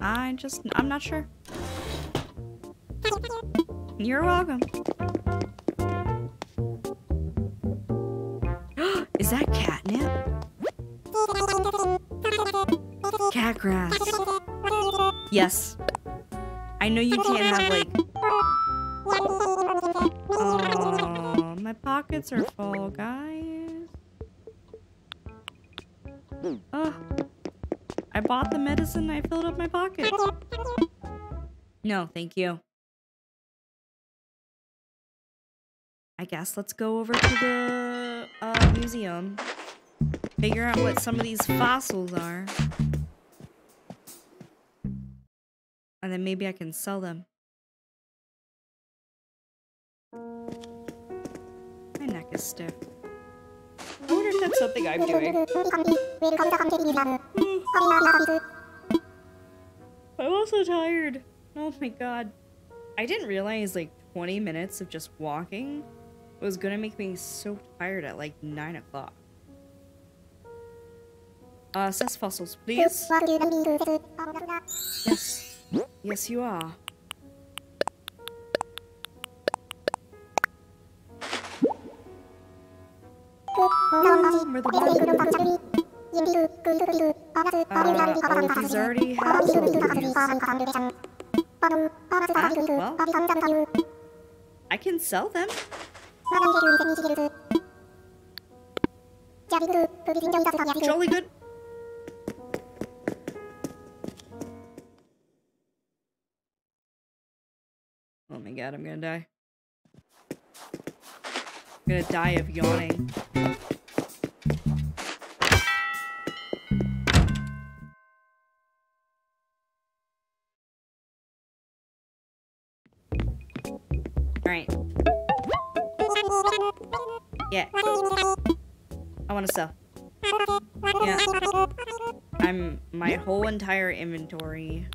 I just, I'm not sure. You're welcome. Cat grass. Yes. I know you can't have like. Oh, my pockets are full, guys. Ugh. I bought the medicine. I filled up my pockets. No, thank you. I guess let's go over to the uh, museum. Figure out what some of these fossils are. And then maybe I can sell them. My neck is stiff. I wonder if that's something I'm doing. I'm also tired. Oh my god. I didn't realize like 20 minutes of just walking was gonna make me so tired at like 9 o'clock. Uh, says fossils, please. Yes. Yes, you are. Where the ball- Uh, already have some of these. Well, I can sell them. Jolly good. Oh my god, I'm gonna die. I'm gonna die of yawning. Alright. Yeah. I want to sell. Yeah. I'm my whole entire inventory.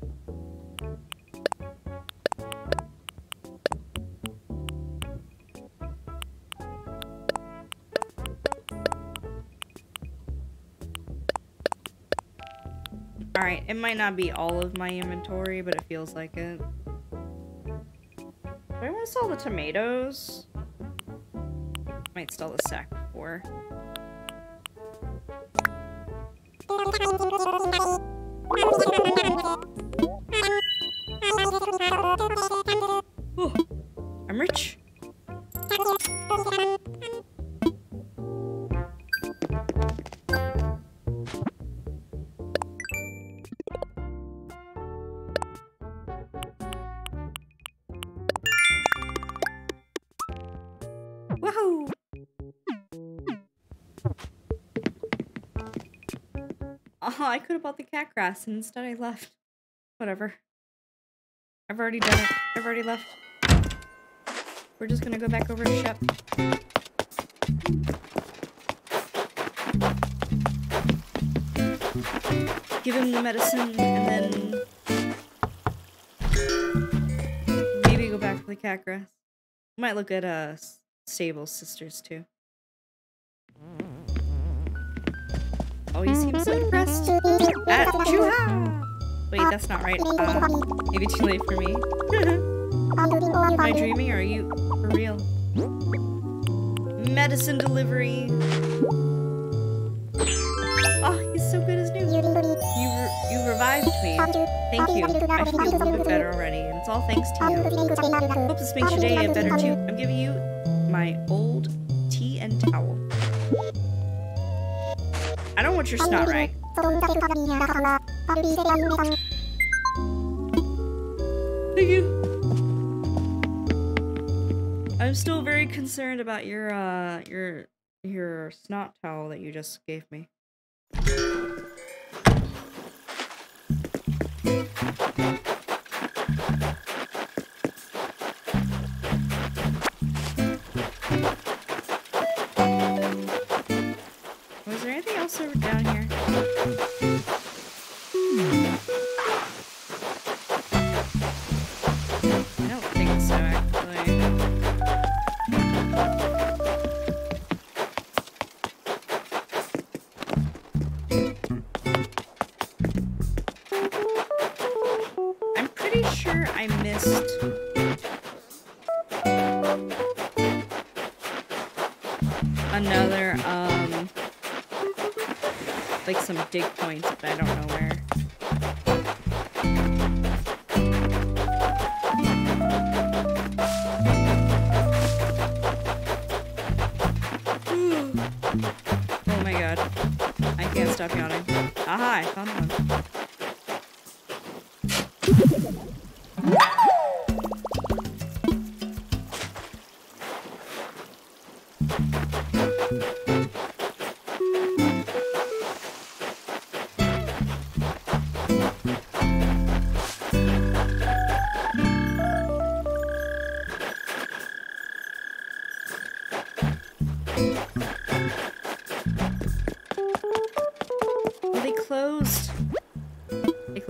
It might not be all of my inventory, but it feels like it. Do I want to sell the tomatoes? Might sell the sack before. I'm rich. I could have bought the cat grass and instead I left. Whatever. I've already done it. I've already left. We're just gonna go back over to Shep. Give him the medicine and then maybe go back for the cat grass. Might look at uh stable sisters too. Oh, he seems so depressed. Wait, that's not right. Um, maybe too late for me. Am I dreaming or are you for real? Medicine delivery. Oh, he's so good as new. You, re you revived me. Thank you. I feel a little bit better already, and it's all thanks to you. Hope this makes your day better too. I'm giving you my old tea and towel. I don't want your snot right. Thank you. I'm still very concerned about your uh your your snot towel that you just gave me. Over down here?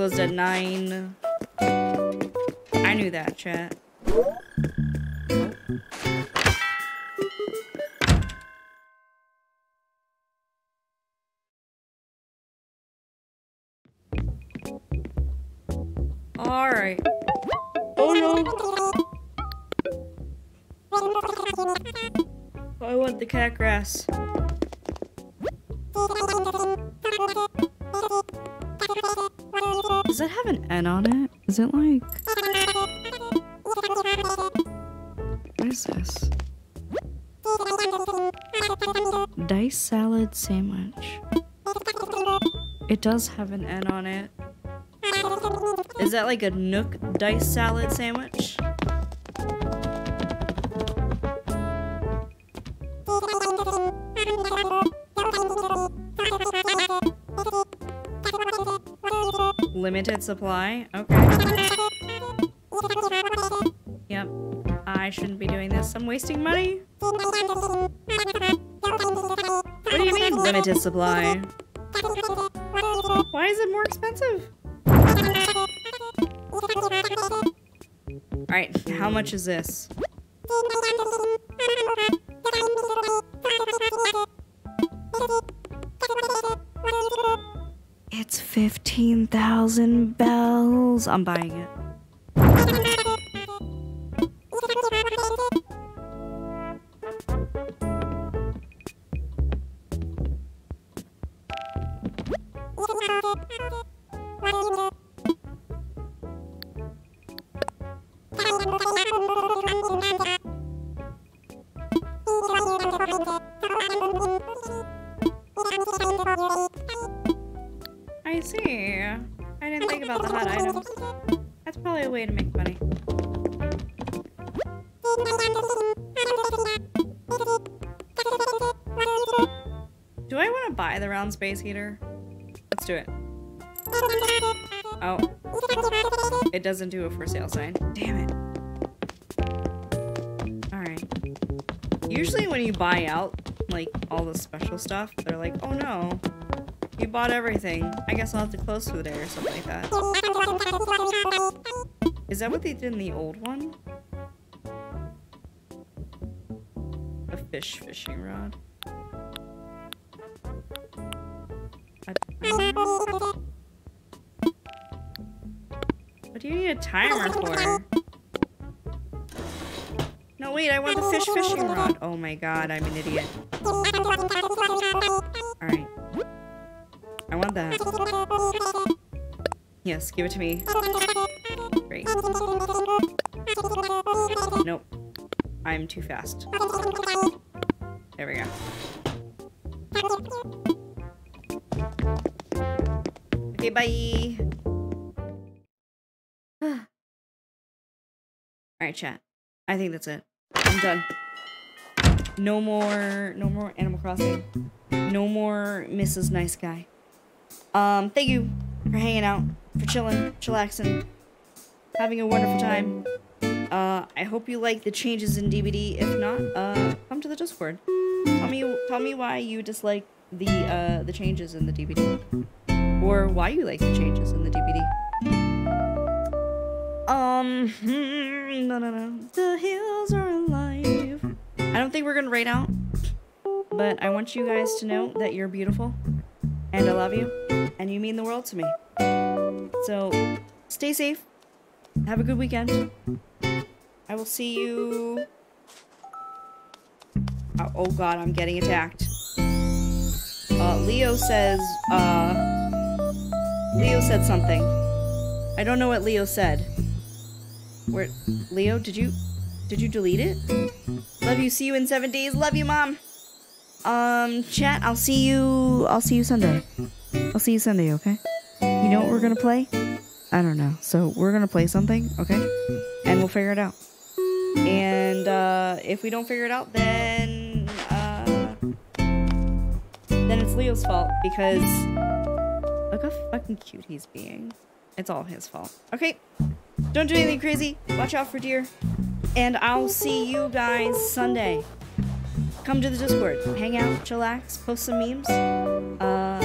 Closed at 9. I knew that, chat. Is it like... What is this? Dice salad sandwich. It does have an N on it. Is that like a Nook dice salad sandwich? Limited supply? Okay. Wasting money. What do you mean, limited supply? Why is it more expensive? Alright, how much is this? It's 15,000 bells. I'm buying it. I see. I didn't think about the hot items. That's probably a way to make money. Do I want to buy the round space heater? Let's do it. Oh. It doesn't do a for sale sign. Damn it. Alright. Usually when you buy out, like, all the special stuff, they're like, oh no, you bought everything. I guess I'll have to close for the day or something like that. Is that what they did in the old one? A fish fishing rod. Timer for? No, wait, I want the fish fishing rod. Oh my god, I'm an idiot. Alright. I want that. Yes, give it to me. Great. Nope. I'm too fast. Think that's it. I'm done. No more, no more Animal Crossing. No more Mrs. Nice Guy. Um, thank you for hanging out, for chilling, chillaxing, having a wonderful time. Uh, I hope you like the changes in DBD. If not, uh, come to the Discord. Tell me, tell me why you dislike the, uh, the changes in the DBD, Or why you like the changes in the DBD. Um, no, no, no. The hills are alive. I don't think we're gonna raid out, but I want you guys to know that you're beautiful, and I love you, and you mean the world to me. So, stay safe. Have a good weekend. I will see you... Oh, oh god, I'm getting attacked. Uh, Leo says, uh... Leo said something. I don't know what Leo said. Where, Leo, did you, did you delete it? Love you, see you in seven days. Love you, mom. Um, chat, I'll see you, I'll see you Sunday. I'll see you Sunday, okay? You know what we're gonna play? I don't know. So we're gonna play something, okay? And we'll figure it out. And uh, if we don't figure it out, then uh, then it's Leo's fault because look how fucking cute he's being. It's all his fault. Okay, don't do anything crazy. Watch out for deer. And I'll see you guys Sunday. Come to the Discord. Hang out, chillax, post some memes. Uh,